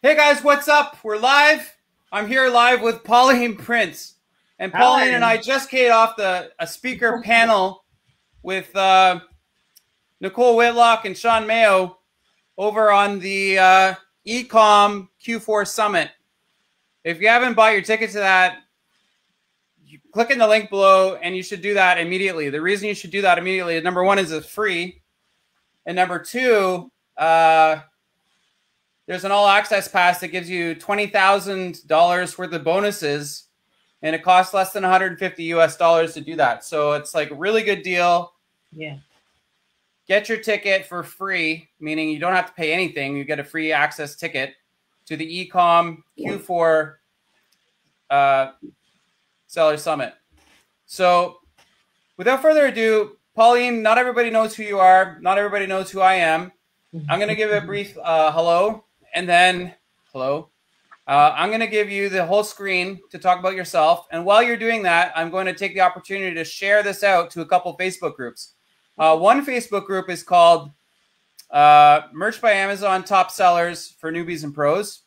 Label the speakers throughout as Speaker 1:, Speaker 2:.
Speaker 1: Hey guys, what's up? We're live. I'm here live with Pauline Prince. And Pauline
Speaker 2: Hi.
Speaker 1: and I just came off the a speaker panel with uh, Nicole Whitlock and Sean Mayo over on the uh, Ecom Q4 Summit. If you haven't bought your ticket to that, you click in the link below and you should do that immediately. The reason you should do that immediately is number one is it's free. And number two, uh, there's an all access pass that gives you $20,000 worth of bonuses and it costs less than 150 US dollars to do that. So it's like a really good deal.
Speaker 2: Yeah.
Speaker 1: Get your ticket for free, meaning you don't have to pay anything. You get a free access ticket to the Ecom Q4 uh, Seller Summit. So without further ado, Pauline, not everybody knows who you are. Not everybody knows who I am. I'm going to give a brief uh, hello and then hello. Uh, I'm going to give you the whole screen to talk about yourself. And while you're doing that, I'm going to take the opportunity to share this out to a couple Facebook groups. Uh, one Facebook group is called uh, Merch by Amazon Top Sellers for Newbies and Pros.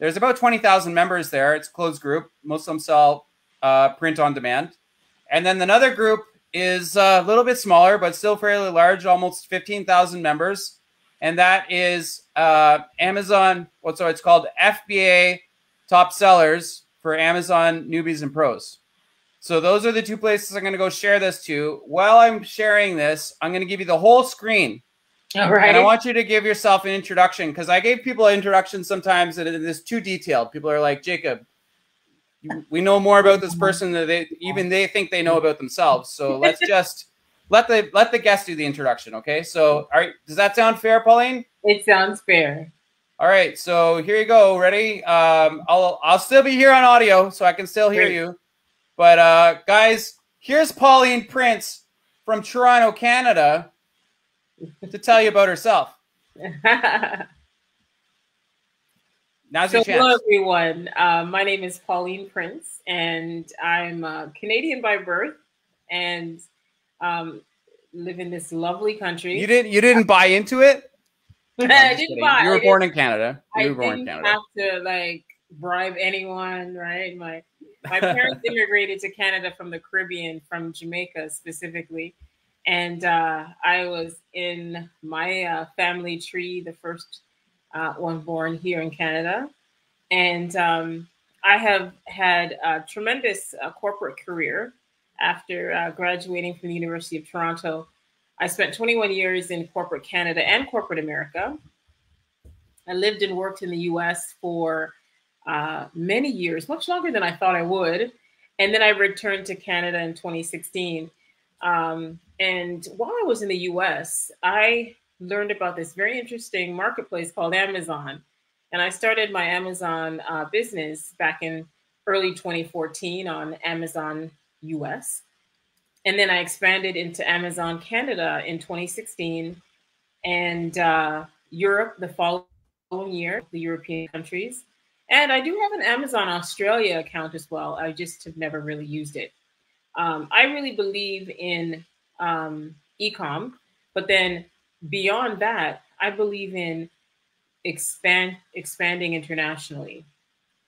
Speaker 1: There's about 20,000 members there. It's a closed group. Most of them sell uh, print on demand. And then another group is uh, a little bit smaller, but still fairly large, almost 15,000 members and that is uh, Amazon. What's so it's called FBA Top Sellers for Amazon newbies and pros. So those are the two places I'm going to go share this to. While I'm sharing this, I'm going to give you the whole screen.
Speaker 2: All right.
Speaker 1: And I want you to give yourself an introduction because I gave people introductions sometimes and it is too detailed. People are like, Jacob, we know more about this person than they even they think they know about themselves. So let's just let the let the guest do the introduction. Okay. So all right, does that sound fair, Pauline?
Speaker 2: it sounds fair.
Speaker 1: All right. So here you go. Ready? Um, I'll I'll still be here on audio, so I can still hear
Speaker 2: Great.
Speaker 1: you. But uh, guys, here's Pauline Prince from Toronto, Canada, to tell you about herself. Now's
Speaker 2: so hello everyone. Uh, my name is Pauline Prince, and I'm uh, Canadian by birth, and um, live in this lovely country.
Speaker 1: You didn't you didn't buy into it. No,
Speaker 2: I didn't buy.
Speaker 1: You were
Speaker 2: I
Speaker 1: born in Canada.
Speaker 2: I
Speaker 1: You were born in
Speaker 2: didn't
Speaker 1: Canada.
Speaker 2: have to like bribe anyone, right? My my parents immigrated to Canada from the Caribbean, from Jamaica specifically, and uh, I was in my uh, family tree, the first uh, one born here in Canada, and um, I have had a tremendous uh, corporate career after uh, graduating from the University of Toronto. I spent 21 years in corporate Canada and corporate America. I lived and worked in the US for uh, many years, much longer than I thought I would. And then I returned to Canada in 2016. Um, and while I was in the US, I learned about this very interesting marketplace called Amazon. And I started my Amazon uh, business back in early 2014 on Amazon US. And then I expanded into Amazon Canada in 2016 and uh, Europe the following year, the European countries. And I do have an Amazon Australia account as well. I just have never really used it. Um, I really believe in um, ecom, but then beyond that, I believe in expand expanding internationally.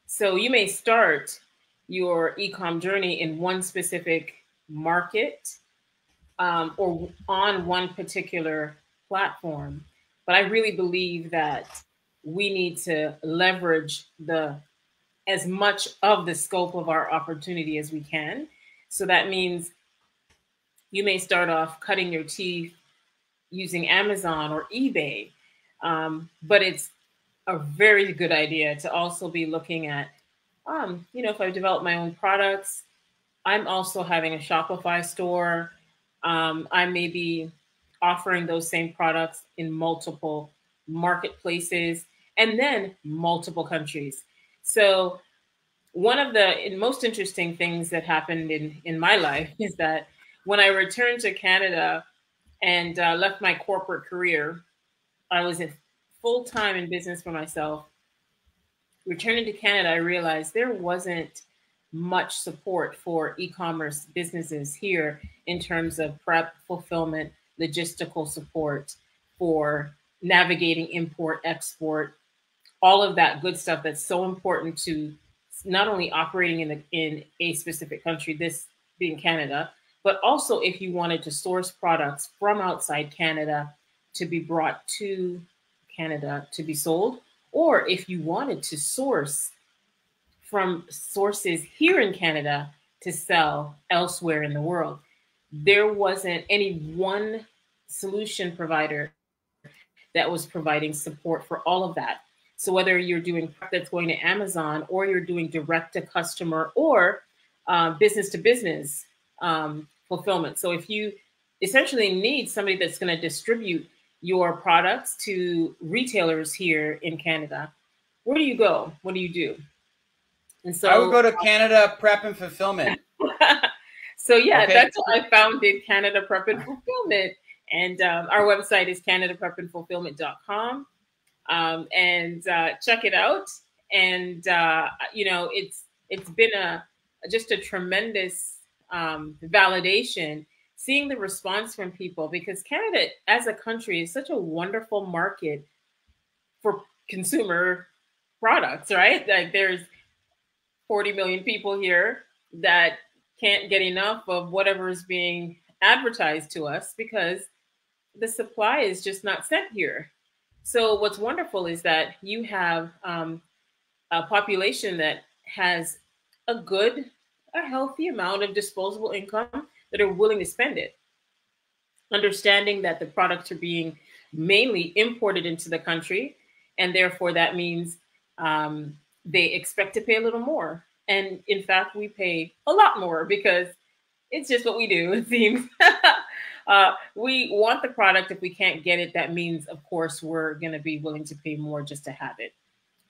Speaker 2: So you may start your ecom journey in one specific market um, or on one particular platform, but I really believe that we need to leverage the as much of the scope of our opportunity as we can. So that means you may start off cutting your teeth using Amazon or eBay, um, but it's a very good idea to also be looking at, um, you know, if I develop my own products, I'm also having a Shopify store. Um, I may be offering those same products in multiple marketplaces and then multiple countries. So one of the most interesting things that happened in, in my life is that when I returned to Canada and uh, left my corporate career, I was full time in business for myself. Returning to Canada, I realized there wasn't much support for e-commerce businesses here in terms of prep, fulfillment, logistical support for navigating import, export, all of that good stuff that's so important to not only operating in the in a specific country, this being Canada, but also if you wanted to source products from outside Canada to be brought to Canada to be sold, or if you wanted to source from sources here in Canada to sell elsewhere in the world. There wasn't any one solution provider that was providing support for all of that. So whether you're doing that's going to Amazon or you're doing direct to customer or uh, business to business um, fulfillment. So if you essentially need somebody that's going to distribute your products to retailers here in Canada, where do you go? What do you do?
Speaker 1: And so I would go to Canada Prep and Fulfillment.
Speaker 2: so yeah, okay. that's what I founded Canada Prep and Fulfillment. And um, our website is canadaprepandfulfillment.com. Um, and uh, check it out. And uh, you know, it's it's been a just a tremendous um, validation seeing the response from people because Canada as a country is such a wonderful market for consumer products, right? Like there's 40 million people here that can't get enough of whatever is being advertised to us because the supply is just not sent here. So what's wonderful is that you have um, a population that has a good, a healthy amount of disposable income that are willing to spend it. Understanding that the products are being mainly imported into the country, and therefore that means um, they expect to pay a little more. And in fact, we pay a lot more because it's just what we do, it seems. uh, we want the product. If we can't get it, that means, of course, we're going to be willing to pay more just to have it.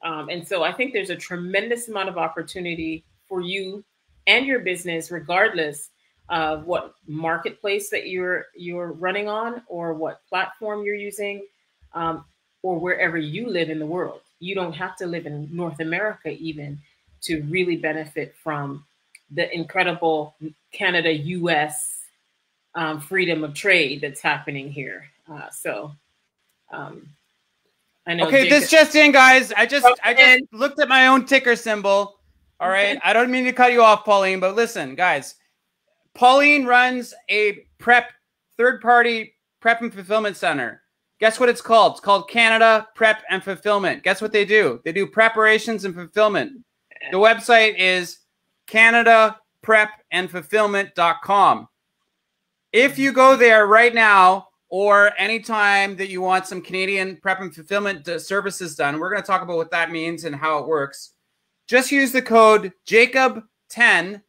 Speaker 2: Um, and so I think there's a tremendous amount of opportunity for you and your business, regardless of what marketplace that you're you're running on or what platform you're using um, or wherever you live in the world. You don't have to live in north america even to really benefit from the incredible canada us um, freedom of trade that's happening here. Uh, so um,
Speaker 1: I know okay Jacob- this just in guys. I just i just looked at my own ticker symbol. All right? I don't mean to cut you off pauline but listen guys Pauline runs a prep third party prep and fulfillment center. Guess what it's called? It's called Canada Prep and Fulfillment. Guess what they do? They do preparations and fulfillment. The website is canadaprepandfulfillment.com. If you go there right now or anytime that you want some Canadian prep and fulfillment uh, services done, we're going to talk about what that means and how it works. Just use the code Jacob10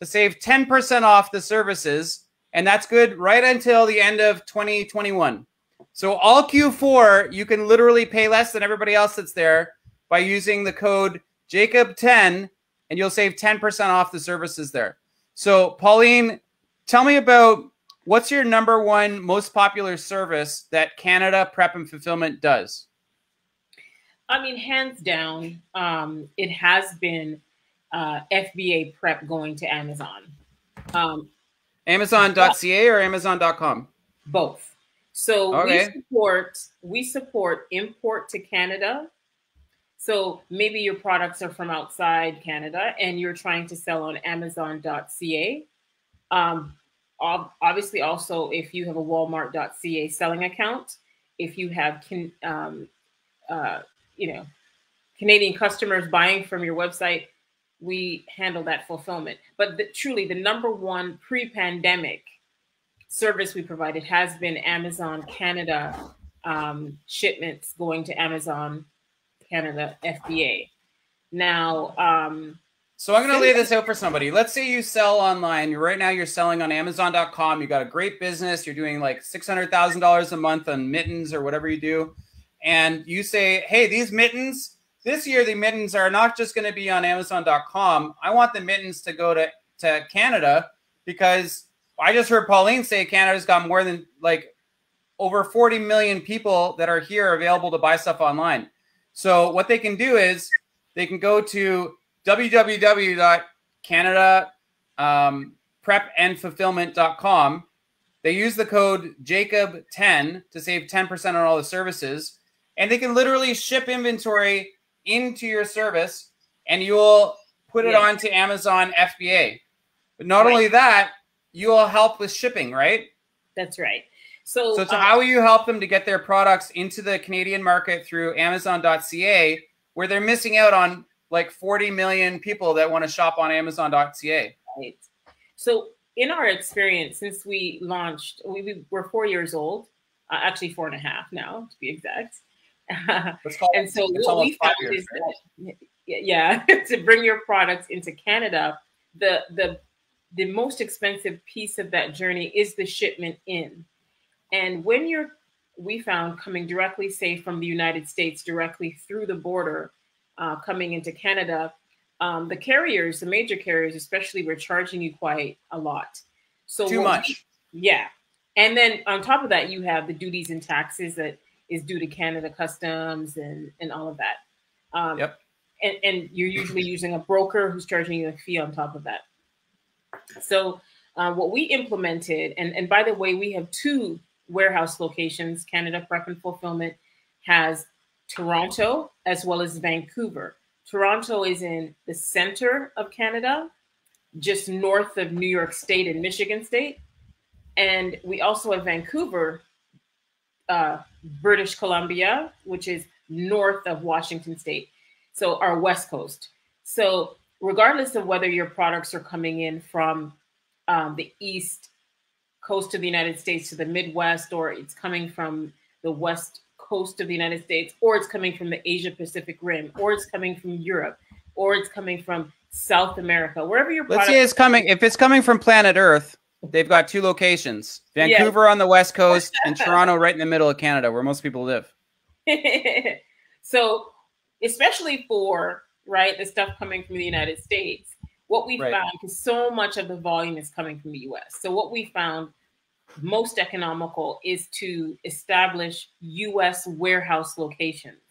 Speaker 1: to save 10% off the services. And that's good right until the end of 2021. So all Q4, you can literally pay less than everybody else that's there by using the code Jacob10 and you'll save 10% off the services there. So Pauline, tell me about what's your number one most popular service that Canada Prep and Fulfillment does?
Speaker 2: I mean, hands down, um, it has been uh, FBA prep going to Amazon. Um,
Speaker 1: Amazon.ca or Amazon.com?
Speaker 2: Both. So okay. we support we support import to Canada. So maybe your products are from outside Canada and you're trying to sell on Amazon.ca. Um, obviously, also if you have a Walmart.ca selling account, if you have can, um, uh, you know Canadian customers buying from your website, we handle that fulfillment. But the, truly, the number one pre pandemic service we provided has been Amazon Canada um, shipments going to Amazon Canada FBA. Now, um,
Speaker 1: so I'm going to lay this out for somebody. Let's say you sell online. Right now, you're selling on Amazon.com. You got a great business. You're doing like six hundred thousand dollars a month on mittens or whatever you do, and you say, "Hey, these mittens." This year the mittens are not just going to be on amazon.com i want the mittens to go to, to canada because i just heard pauline say canada's got more than like over 40 million people that are here available to buy stuff online. So what they can do is they can go to www.canadaprepandfulfillment.com. um, they use the code jacob10 to save 10% on all the services. And they can literally ship inventory into your service and you'll put it
Speaker 2: Yeah.
Speaker 1: onto Amazon FBA. But not
Speaker 2: Right.
Speaker 1: only that, you'll help with shipping, right?
Speaker 2: That's right. So,
Speaker 1: So, to
Speaker 2: uh,
Speaker 1: how will you help them to get their products into the Canadian market through Amazon.ca, where they're missing out on like 40 million people that want to shop on Amazon.ca?
Speaker 2: Right. So, in our experience, since we launched, we, we were four years old, uh, actually four and a half now, to be exact. And so, what we found
Speaker 1: years,
Speaker 2: is
Speaker 1: right?
Speaker 2: that, yeah, to bring your products into Canada, the the the most expensive piece of that journey is the shipment in. And when you're, we found coming directly, say, from the United States, directly through the border, uh, coming into Canada, um, the carriers, the major carriers especially, were charging you quite a lot. So
Speaker 1: Too much.
Speaker 2: we- yeah. And then on top of that, you have the duties and taxes that is due to Canada Customs and, and all of that. Um,
Speaker 1: Yep.
Speaker 2: And, and you're usually using a broker who's charging you a fee on top of that. So uh, what we implemented, and, and by the way, we have two warehouse locations. Canada Prep and Fulfillment has Toronto as well as Vancouver. Toronto is in the center of Canada, just north of New York State and Michigan State. And we also have Vancouver, uh, British Columbia, which is north of Washington State. So our West Coast. So regardless of whether your products are coming in from um, the East Coast of the United States to the Midwest, or it's coming from the West Coast of the United States, or it's coming from the Asia Pacific Rim, or it's coming from Europe, or it's coming from South America, wherever your
Speaker 1: Let's say it's coming. If it's coming from planet Earth, they've got two locations: Vancouver on the west coast and Toronto right in the middle of Canada, where most people live.
Speaker 2: so especially for right the stuff coming from the united states what we
Speaker 1: Right.
Speaker 2: found because so much of the volume is coming from the us so what we found most economical is to establish us warehouse locations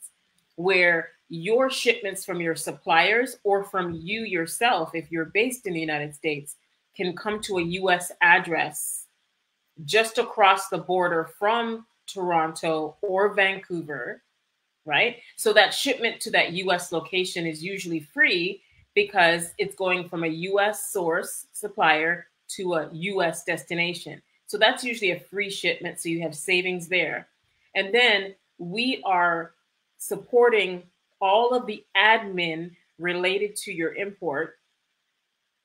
Speaker 2: where your shipments from your suppliers or from you yourself if you're based in the united states can come to a us address just across the border from Toronto or Vancouver, right? So that shipment to that US location is usually free because it's going from a US source supplier to a US destination. So that's usually a free shipment. So you have savings there. And then we are supporting all of the admin related to your import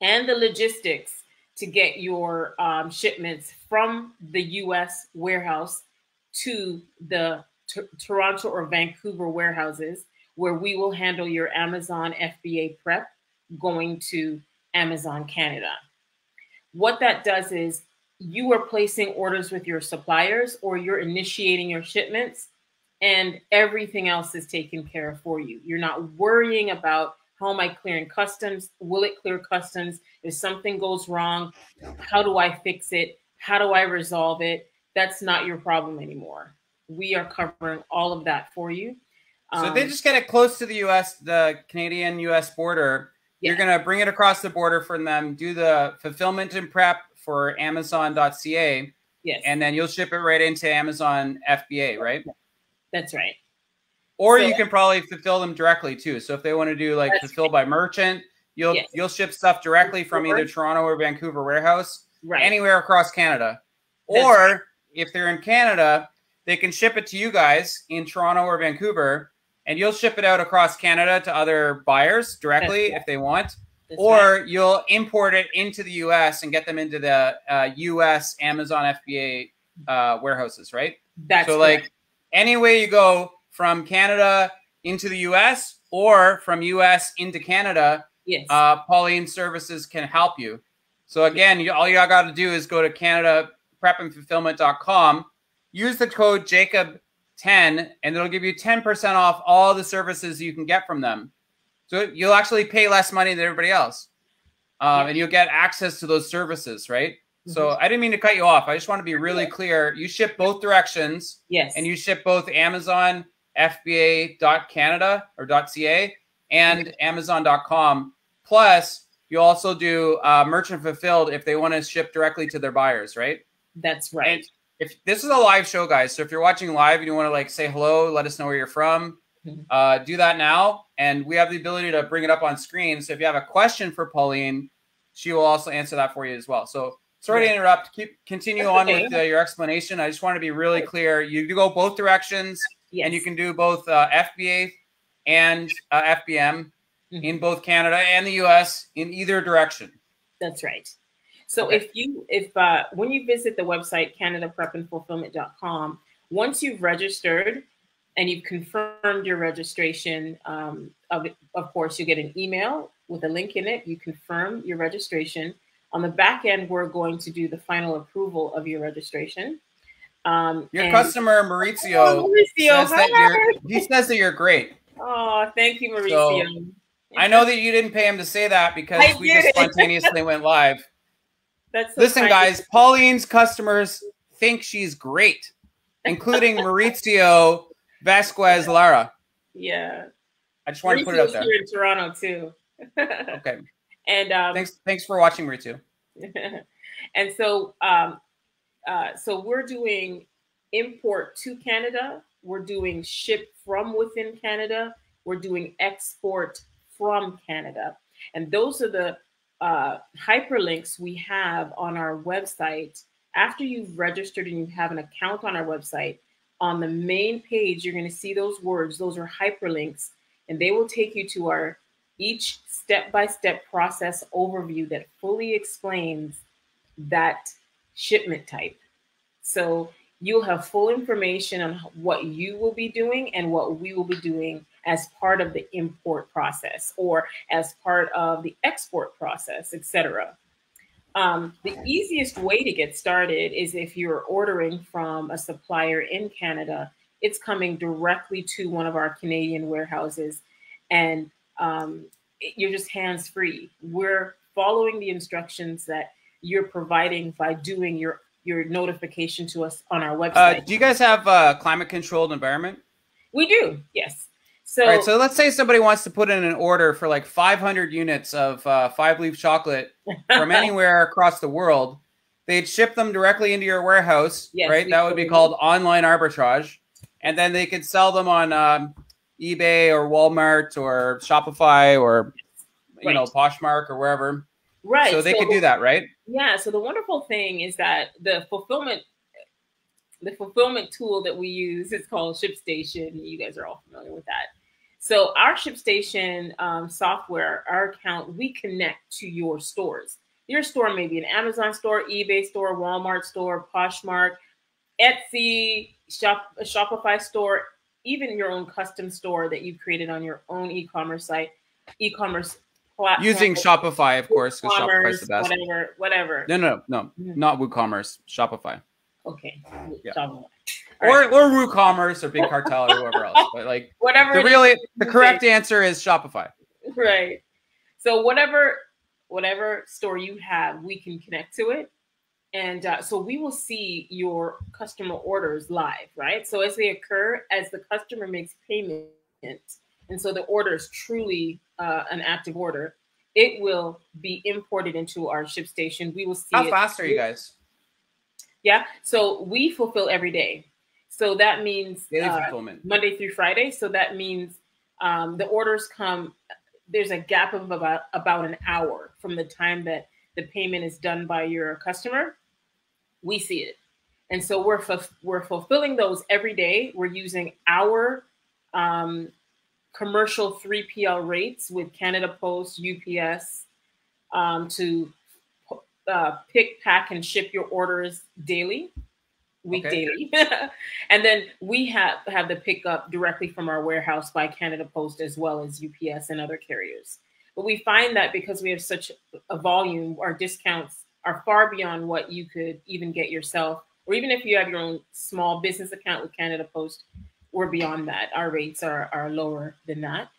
Speaker 2: and the logistics to get your um, shipments from the US warehouse to the Toronto or Vancouver warehouses, where we will handle your Amazon FBA prep going to Amazon Canada. What that does is you are placing orders with your suppliers or you're initiating your shipments, and everything else is taken care of for you. You're not worrying about how am I clearing customs? Will it clear customs? If something goes wrong, how do I fix it? How do I resolve it? That's not your problem anymore. We are covering all of that for you.
Speaker 1: So they
Speaker 2: Um,
Speaker 1: just get it close to the U.S., the Canadian-U.S. border. You're gonna bring it across the border from them, do the fulfillment and prep for Amazon.ca,
Speaker 2: yes,
Speaker 1: and then you'll ship it right into Amazon FBA, right?
Speaker 2: that's right.
Speaker 1: Or
Speaker 2: So-
Speaker 1: you can probably fulfill them directly too. So if they want to do like fulfill by merchant, you'll
Speaker 2: Yes.
Speaker 1: you'll ship stuff directly from either Toronto or Vancouver warehouse
Speaker 2: Right.
Speaker 1: anywhere across Canada.
Speaker 2: That's
Speaker 1: or if they're in Canada, they can ship it to you guys in Toronto or Vancouver, and you'll ship it out across Canada to other buyers directly
Speaker 2: That's
Speaker 1: if they want.
Speaker 2: That's
Speaker 1: or
Speaker 2: right.
Speaker 1: you'll import it into the U.S. and get them into the uh, U.S. Amazon FBA uh, warehouses, right?
Speaker 2: that's
Speaker 1: so
Speaker 2: correct.
Speaker 1: like any way you go from Canada into the US or from US into Canada,
Speaker 2: yes,
Speaker 1: uh, Pauline Services can help you. So again, you, all you got to do is go to Canada prepandfulfillment.com, use the code Jacob 10 and it'll give you 10% off all the services you can get from them. So you'll actually pay less money than everybody else. Um,
Speaker 2: Yeah.
Speaker 1: and you'll get access to those services, right? So
Speaker 2: Mhm.
Speaker 1: I didn't mean to cut you off. I just want to be really clear. You ship both directions
Speaker 2: yes,
Speaker 1: and you ship both Amazon FBA.Canada or .ca and Amazon.com. Plus, you also do uh, merchant fulfilled if they want to ship directly to their buyers, right?
Speaker 2: that's right.
Speaker 1: And if this is a live show, guys, so if you're watching live and you want to like say hello, let us know where you're from. mm-hmm. uh, do that now. And we have the ability to bring it up on screen. So if you have a question for Pauline, she will also answer that for you as well. So sorry to interrupt. Keep continue on with uh, your explanation. I just want to be really clear. You go both directions, yes. and you can do both uh, FBA and uh, FBM mm-hmm. in both Canada and the US in either direction.
Speaker 2: That's right. So okay. if you if uh, when you visit the website canadaprepandfulfillment.com, once you've registered and you've confirmed your registration, um, of, of course, you get an email with a link in it. You confirm your registration. On the back end, we're going to do the final approval of your registration.
Speaker 1: Um, your customer Maurizio, oh, Maurizio says that you're, he says that you're great.
Speaker 2: Oh, thank you, Mauricio. So,
Speaker 1: I know that you didn't pay him to say that because I we did. just spontaneously went live. That's so Listen, guys, Pauline's customers think she's great, including Maurizio Vasquez Lara.
Speaker 2: Yeah.
Speaker 1: I just wanted to put it out there.
Speaker 2: Here in Toronto too.
Speaker 1: okay.
Speaker 2: And um,
Speaker 1: thanks, thanks for watching, Maurizio.
Speaker 2: and so, um, uh, so we're doing import to Canada. We're doing ship from within Canada. We're doing export from Canada. And those are the uh, hyperlinks we have on our website. After you've registered and you have an account on our website, on the main page, you're going to see those words. Those are hyperlinks, and they will take you to our each step by step process overview that fully explains that shipment type. So you'll have full information on what you will be doing and what we will be doing as part of the import process or as part of the export process, etc. Um, the easiest way to get started is if you're ordering from a supplier in Canada, it's coming directly to one of our Canadian warehouses and um, you're just hands free. We're following the instructions that you're providing by doing your your notification to us on our uh, website.
Speaker 1: Uh, do you guys have a climate controlled environment?
Speaker 2: We do, yes. So,
Speaker 1: All right, so let's say somebody wants to put in an order for like 500 units of uh, five leaf chocolate from anywhere across the world. They'd ship them directly into your warehouse, yes, right? That would be called online arbitrage. And then they could sell them on um, eBay or Walmart or Shopify or, you right. know, Poshmark or wherever.
Speaker 2: Right.
Speaker 1: So they so, could do that, right?
Speaker 2: Yeah. So the wonderful thing is that the fulfillment, the fulfillment tool that we use is called ShipStation. You guys are all familiar with that. So our ShipStation um, software, our account, we connect to your stores. Your store may be an Amazon store, eBay store, Walmart store, Poshmark, Etsy, Shop, Shopify store, even your own custom store that you've created on your own e-commerce site, e-commerce
Speaker 1: platform. Using Shopify, of course, because Shopify is the best.
Speaker 2: Whatever, whatever.
Speaker 1: No, no, no, mm-hmm. not WooCommerce. Shopify.
Speaker 2: Okay. Yeah. Shopify.
Speaker 1: Or, right. or WooCommerce or Big Cartel or whoever else. But like
Speaker 2: whatever
Speaker 1: the really the correct answer is Shopify.
Speaker 2: Right. So whatever whatever store you have, we can connect to it. And uh, so we will see your customer orders live, right? So as they occur, as the customer makes payment, and so the order is truly uh, an active order, it will be imported into our ShipStation. We will see.
Speaker 1: How fast are you guys?
Speaker 2: Yeah, so we fulfill every day. So that means uh, Monday through Friday. So that means um, the orders come. There's a gap of about about an hour from the time that the payment is done by your customer. We see it, and so we're we're fulfilling those every day. We're using our um, commercial 3PL rates with Canada Post, UPS um, to uh, pick, pack, and ship your orders daily, week okay. daily. and then we have, have the pickup directly from our warehouse by Canada Post as well as UPS and other carriers. But we find that because we have such a volume, our discounts are far beyond what you could even get yourself, or even if you have your own small business account with Canada Post, we're beyond that. Our rates are, are lower than that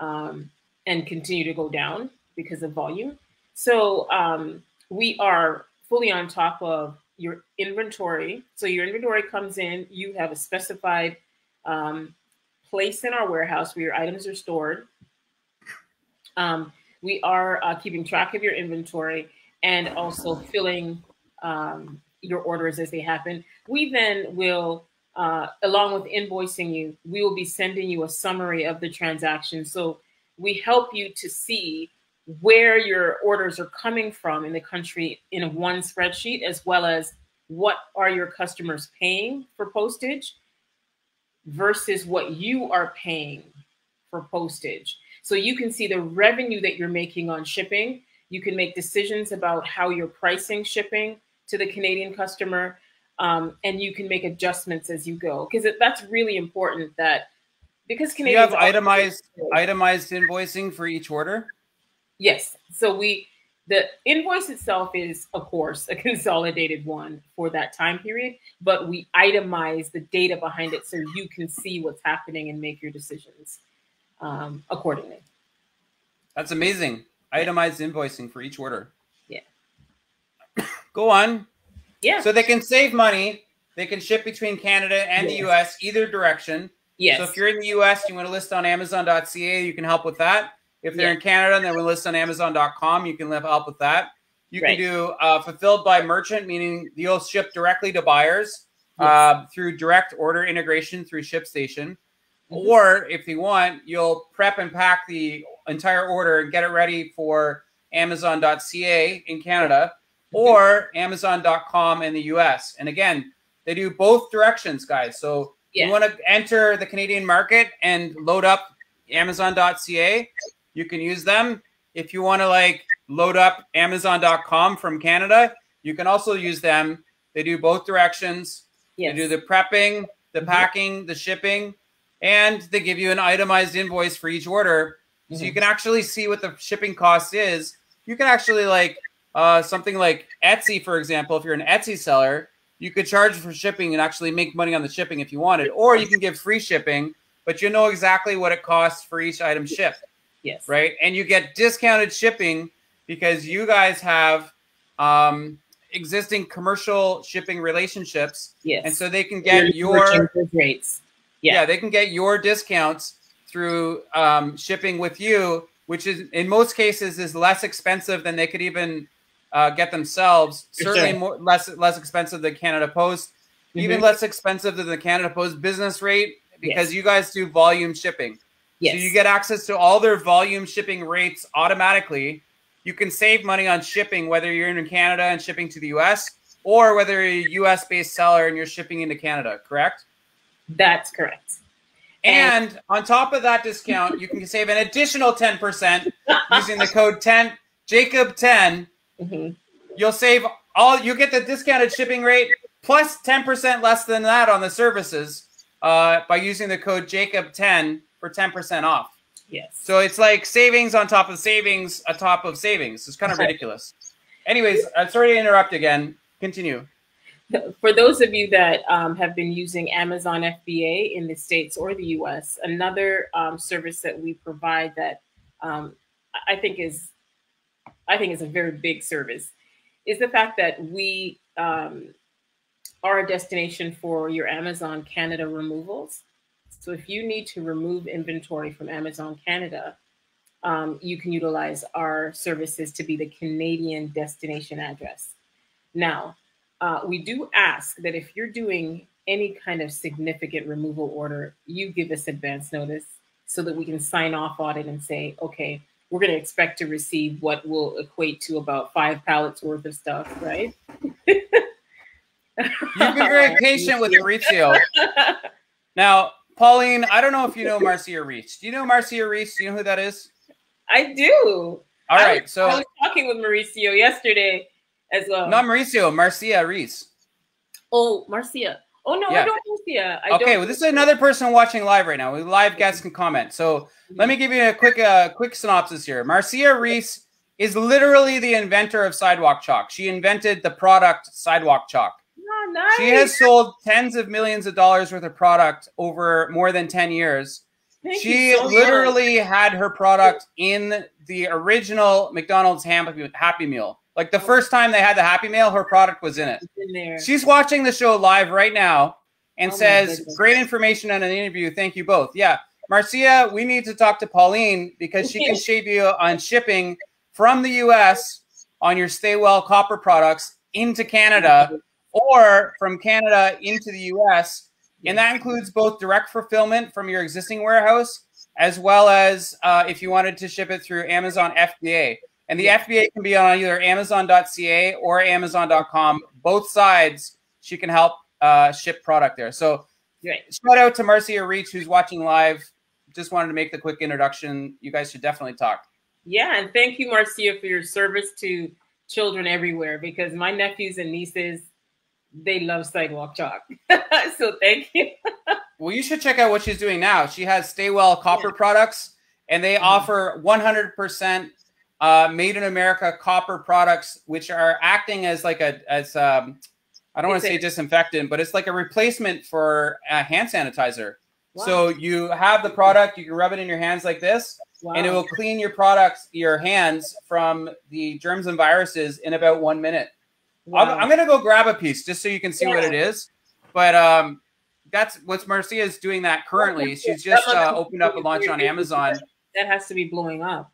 Speaker 2: um, and continue to go down because of volume. So um, we are fully on top of your inventory. So your inventory comes in, you have a specified um, place in our warehouse where your items are stored. Um, we are uh, keeping track of your inventory and also filling um, your orders as they happen. We then will uh, along with invoicing you, we will be sending you a summary of the transaction. So we help you to see where your orders are coming from in the country in one spreadsheet, as well as what are your customers paying for postage versus what you are paying for postage. So you can see the revenue that you're making on shipping. You can make decisions about how you're pricing shipping to the Canadian customer, um, and you can make adjustments as you go because that's really important. That because
Speaker 1: Canadians you have itemized itemized invoicing for each order.
Speaker 2: Yes. So we the invoice itself is, of course, a consolidated one for that time period, but we itemize the data behind it so you can see what's happening and make your decisions um, accordingly.
Speaker 1: That's amazing. Itemized invoicing for each order.
Speaker 2: Yeah.
Speaker 1: Go on.
Speaker 2: Yeah.
Speaker 1: So they can save money. They can ship between Canada and yes. the US either direction.
Speaker 2: Yes.
Speaker 1: So if you're in the US, you want to list on Amazon.ca, you can help with that. If they're yeah. in Canada and they will list on Amazon.com, you can help with that. You right. can do uh, fulfilled by merchant, meaning you'll ship directly to buyers yes. uh, through direct order integration through ShipStation. Mm-hmm. Or if you want, you'll prep and pack the entire order and get it ready for Amazon.ca in Canada. Or Amazon.com in the US. And again, they do both directions, guys. So yeah. you want to enter the Canadian market and load up Amazon.ca you can use them. If you want to like load up Amazon.com from Canada, you can also use them. They do both directions. Yes. They do the prepping, the mm-hmm. packing, the shipping, and they give you an itemized invoice for each order. Mm-hmm. So you mm-hmm. can actually see what the shipping cost is. You can actually like uh, something like Etsy, for example, if you're an Etsy seller, you could charge for shipping and actually make money on the shipping if you wanted, or you can give free shipping, but you know exactly what it costs for each item shipped.
Speaker 2: Yes.
Speaker 1: Right. And you get discounted shipping because you guys have um, existing commercial shipping relationships.
Speaker 2: Yes.
Speaker 1: And so they can get your
Speaker 2: rates.
Speaker 1: Yeah. yeah. they can get your discounts through um, shipping with you, which is in most cases is less expensive than they could even uh, get themselves. Certainly sure. more less less expensive than Canada Post, mm-hmm. even less expensive than the Canada Post business rate because yes. you guys do volume shipping. Yes. So you get access to all their volume shipping rates automatically. You can save money on shipping, whether you're in Canada and shipping to the US or whether you're a US based seller and you're shipping into Canada, correct?
Speaker 2: That's correct.
Speaker 1: And, and on top of that discount, you can save an additional 10% using the code 10 Jacob 10. Mm-hmm. You'll save all you get the discounted shipping rate plus 10% less than that on the services uh, by using the code Jacob 10 for 10% off.
Speaker 2: Yes.
Speaker 1: So it's like savings on top of savings on top of savings. It's kind of ridiculous. Anyways, I'm sorry to interrupt again. Continue.
Speaker 2: For those of you that um, have been using Amazon FBA in the States or the US, another um, service that we provide that um, I think is I think is a very big service is the fact that we um, are a destination for your Amazon Canada removals. So if you need to remove inventory from Amazon Canada, um, you can utilize our services to be the Canadian destination address. Now, uh, we do ask that if you're doing any kind of significant removal order, you give us advance notice so that we can sign off on it and say, okay, we're going to expect to receive what will equate to about five pallets worth of stuff, right?
Speaker 1: You've been very patient with Mauricio. Now, Pauline, I don't know if you know Marcia Reese. Do you know Marcia Reese? Do you know who that is?
Speaker 2: I do.
Speaker 1: All right. Was, so
Speaker 2: I was talking with Mauricio yesterday as well.
Speaker 1: Not Mauricio, Marcia Reese.
Speaker 2: Oh, Marcia. Oh no, yeah. I don't Marcia. I
Speaker 1: okay, well, this is another person watching live right now. Live guests can comment. So mm-hmm. let me give you a quick, uh, quick synopsis here. Marcia Reese is literally the inventor of sidewalk chalk. She invented the product sidewalk chalk.
Speaker 2: Oh, nice.
Speaker 1: She has sold tens of millions of dollars worth of product over more than 10 years. Thank she so literally much. had her product in the original McDonald's Happy Meal. Like the first time they had the Happy Meal, her product was in it.
Speaker 2: In
Speaker 1: She's watching the show live right now and oh says, Great information on an interview. Thank you both. Yeah. Marcia, we need to talk to Pauline because she can shave you on shipping from the US on your Stay Well copper products into Canada or from Canada into the US And that includes both direct fulfillment from your existing warehouse, as well as uh, if you wanted to ship it through Amazon FBA. And the FBA can be on either Amazon.ca or Amazon.com. Both sides, she can help uh, ship product there. So
Speaker 2: Right.
Speaker 1: shout out to Marcia Reese, who's watching live. Just wanted to make the quick introduction. You guys should definitely talk.
Speaker 2: Yeah, and thank you, Marcia, for your service to children everywhere because my nephews and nieces, they love sidewalk chalk. so thank you.
Speaker 1: Well, you should check out what she's doing now. She has Stay Well copper products, and they
Speaker 2: Mhm.
Speaker 1: offer 100% uh, made in America copper products, which are acting as like a as um, I don't want to say disinfectant, but it's like a replacement for a hand sanitizer.
Speaker 2: Wow.
Speaker 1: So you have the product, you can rub it in your hands like this, and it will clean your products, your hands from the germs and viruses in about one minute. I'm, I'm gonna go grab a piece just so you can see what it is. But um, that's what's Marcia is doing that currently. She's just uh, opened up a launch on Amazon.
Speaker 2: that has to be blowing up.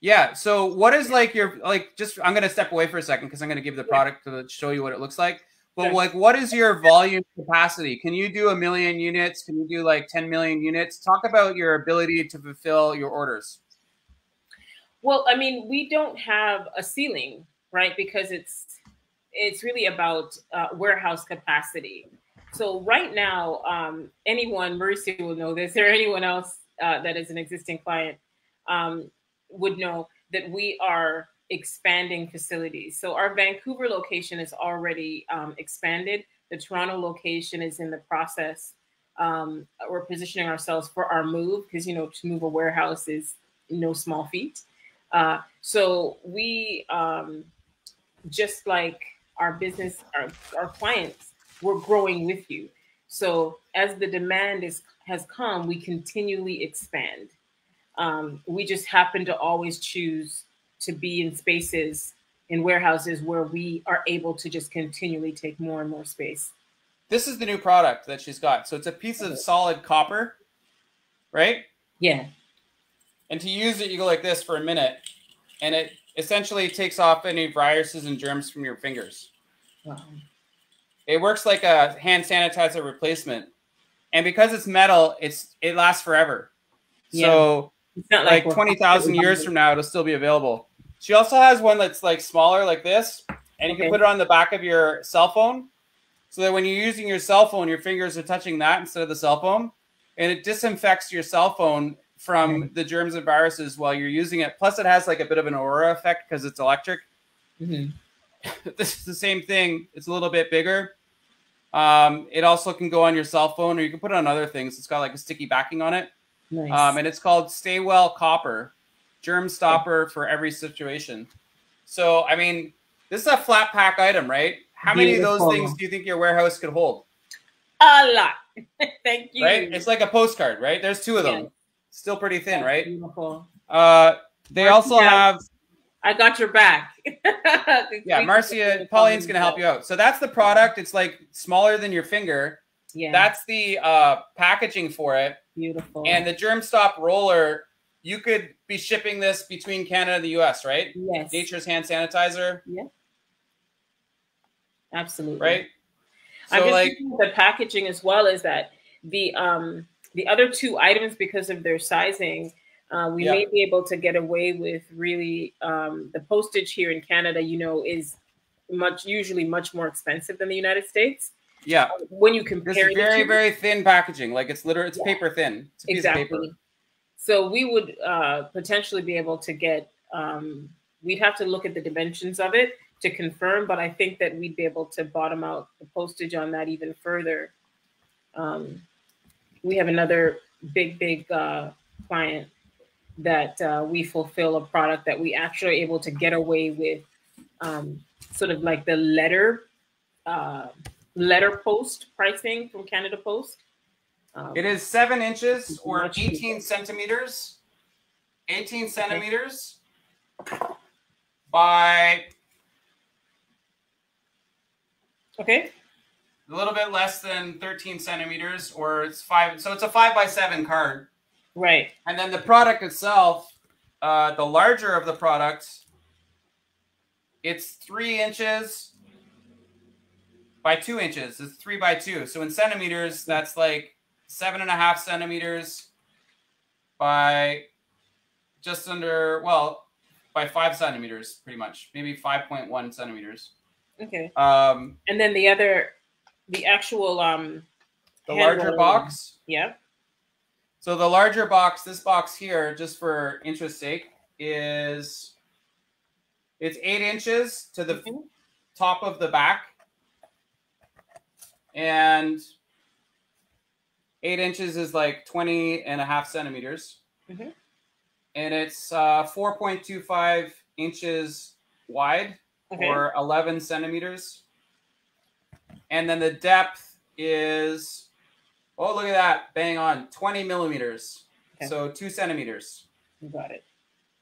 Speaker 1: Yeah. So what is like your like? Just I'm gonna step away for a second because I'm gonna give the product to show you what it looks like. But like, what is your volume capacity? Can you do a million units? Can you do like 10 million units? Talk about your ability to fulfill your orders.
Speaker 2: Well, I mean, we don't have a ceiling, right? Because it's it's really about uh, warehouse capacity. So right now, um, anyone, Mauricio will know this, or anyone else uh, that is an existing client um, would know that we are expanding facilities. So our Vancouver location is already um, expanded. The Toronto location is in the process. Um, we're positioning ourselves for our move because you know to move a warehouse is no small feat. Uh, so we um, just like our business, our, our clients, we're growing with you. So as the demand is has come, we continually expand. Um, we just happen to always choose to be in spaces in warehouses where we are able to just continually take more and more space.
Speaker 1: This is the new product that she's got. So it's a piece of solid copper, right?
Speaker 2: Yeah.
Speaker 1: And to use it, you go like this for a minute, and it essentially takes off any viruses and germs from your fingers.
Speaker 2: Wow.
Speaker 1: It works like a hand sanitizer replacement, and because it's metal, it's it lasts forever. So
Speaker 2: It's not
Speaker 1: like
Speaker 2: we're-
Speaker 1: twenty thousand years from now, it'll still be available. She also has one that's like smaller, like this, and you can put it on the back of your cell phone, so that when you're using your cell phone, your fingers are touching that instead of the cell phone, and it disinfects your cell phone from
Speaker 2: Okay.
Speaker 1: the germs and viruses while you're using it. Plus, it has like a bit of an aura effect because it's electric.
Speaker 2: Mhm.
Speaker 1: this is the same thing. It's a little bit bigger. Um, it also can go on your cell phone, or you can put it on other things. It's got like a sticky backing on it,
Speaker 2: Nice.
Speaker 1: um, and it's called Stay Well Copper, germ stopper for every situation. So, I mean, this is a flat pack item, right? How many of those things do you think your warehouse could hold?
Speaker 2: a lot. Thank you.
Speaker 1: Right? It's like a postcard, right? There's two of them.
Speaker 2: Yeah.
Speaker 1: Still pretty thin,
Speaker 2: That's
Speaker 1: right?
Speaker 2: Beautiful.
Speaker 1: Uh, they
Speaker 2: Marcia,
Speaker 1: also have
Speaker 2: I got your back.
Speaker 1: yeah, Marcia, Pauline's gonna help you out. So that's the product. It's like smaller than your finger.
Speaker 2: Yeah,
Speaker 1: That's the uh, packaging for it.
Speaker 2: beautiful.
Speaker 1: And the germ stop roller, you could be shipping this between Canada and the US, right?
Speaker 2: yes,
Speaker 1: Nature's hand sanitizer, Yeah.
Speaker 2: absolutely.
Speaker 1: right?
Speaker 2: I'm
Speaker 1: So
Speaker 2: just
Speaker 1: like
Speaker 2: thinking the packaging as well is that the um the other two items because of their sizing, uh, we
Speaker 1: Yeah.
Speaker 2: may be able to get away with really um, the postage here in Canada. You know, is much usually much more expensive than the United States
Speaker 1: yeah,
Speaker 2: when you
Speaker 1: this
Speaker 2: compare
Speaker 1: is
Speaker 2: the
Speaker 1: very
Speaker 2: two.
Speaker 1: very thin packaging. Like it's literally it's
Speaker 2: Yeah.
Speaker 1: paper thin. It's a piece of paper.
Speaker 2: exactly. So we would uh, potentially be able to get. Um, we'd have to look at the dimensions of it to confirm, but I think that we'd be able to bottom out the postage on that even further. Um, we have another big, big uh, client that uh, we fulfill a product that we actually are able to get away with, um, sort of like the letter, uh, letter post pricing from Canada Post. Um,
Speaker 1: It is seven inches or 18
Speaker 2: cheaper.
Speaker 1: centimeters. 18 centimeters by
Speaker 2: okay.
Speaker 1: a little bit less than 13 centimeters, or it's five. So it's a five by seven card.
Speaker 2: Right.
Speaker 1: And then the product itself, uh, the larger of the product, it's three inches by two inches. It's three by two. So in centimeters, that's like seven and a half centimeters by just under, well, by five centimeters, pretty much, maybe 5.1 centimeters.
Speaker 2: Okay.
Speaker 1: Um,
Speaker 2: And then the other, the actual um.
Speaker 1: the larger box.
Speaker 2: Yeah.
Speaker 1: So the larger box, this box here, just for interest sake, is it's eight inches to the
Speaker 2: Mhm.
Speaker 1: top of the back, and eight inches is like 20 and a half centimeters,
Speaker 2: Mhm.
Speaker 1: and it's uh, 4.25 inches wide
Speaker 2: Okay.
Speaker 1: or 11 centimeters, and then the depth is oh look at that, bang on 20 millimeters,
Speaker 2: Okay.
Speaker 1: so two centimeters
Speaker 2: Got it.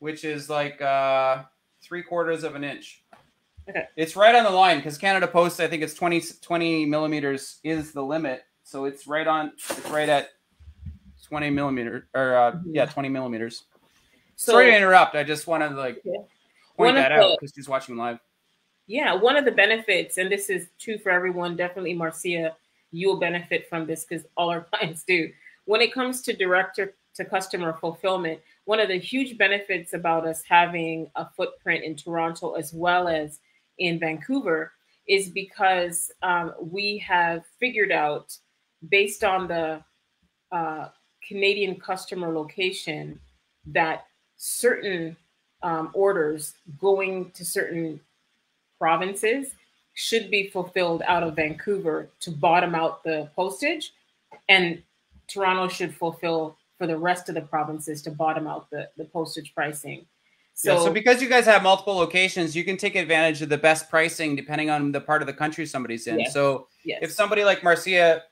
Speaker 1: which is like uh, three quarters of an inch.
Speaker 2: Okay.
Speaker 1: It's right on the line because Canada Post, I think it's 20, 20 millimeters is the limit. So it's right on, it's right at 20 millimeter or uh,
Speaker 2: Mhm.
Speaker 1: yeah, 20 millimeters.
Speaker 2: So
Speaker 1: Sorry to interrupt. I just wanted to like
Speaker 2: Yeah.
Speaker 1: point
Speaker 2: One of
Speaker 1: that out because she's watching live.
Speaker 2: Yeah, one of the benefits, and this is true for everyone, definitely Marcia, you'll benefit from this because all our clients do. When it comes to direct to, to customer fulfillment, one of the huge benefits about us having a footprint in Toronto as well as in Vancouver is because um, we have figured out, based on the uh, Canadian customer location, that certain um, orders going to certain provinces should be fulfilled out of Vancouver to bottom out the postage, and Toronto should fulfill for the rest of the provinces to bottom out the, the postage pricing.
Speaker 1: So,
Speaker 2: So,
Speaker 1: so because you guys have multiple locations, you can take advantage of the best pricing depending on the part of the country somebody's in.
Speaker 2: Yes.
Speaker 1: So
Speaker 2: yes,
Speaker 1: if somebody like Marcia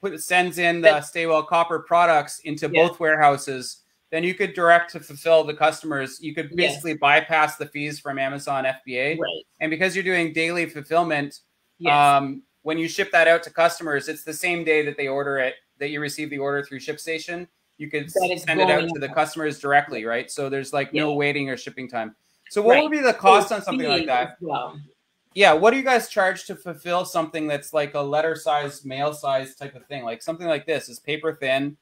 Speaker 1: put, sends in the Staywell Copper products into
Speaker 2: Yeah.
Speaker 1: both warehouses, then you could direct to fulfill the customers. You could
Speaker 2: Yes.
Speaker 1: basically bypass the fees from Amazon FBA.
Speaker 2: right,
Speaker 1: And because you're doing daily fulfillment,
Speaker 2: yes,
Speaker 1: um, when you ship that out to customers, it's the same day that they order it, that you receive the order through ShipStation. You could send it out to the customers directly, right? So there's like no waiting or shipping time. So what
Speaker 2: Right.
Speaker 1: would be the cost on something like that?
Speaker 2: Well,
Speaker 1: Yeah, what do you guys charge to fulfill something that's like a letter size, mail size type of thing? Like something like this is paper thin,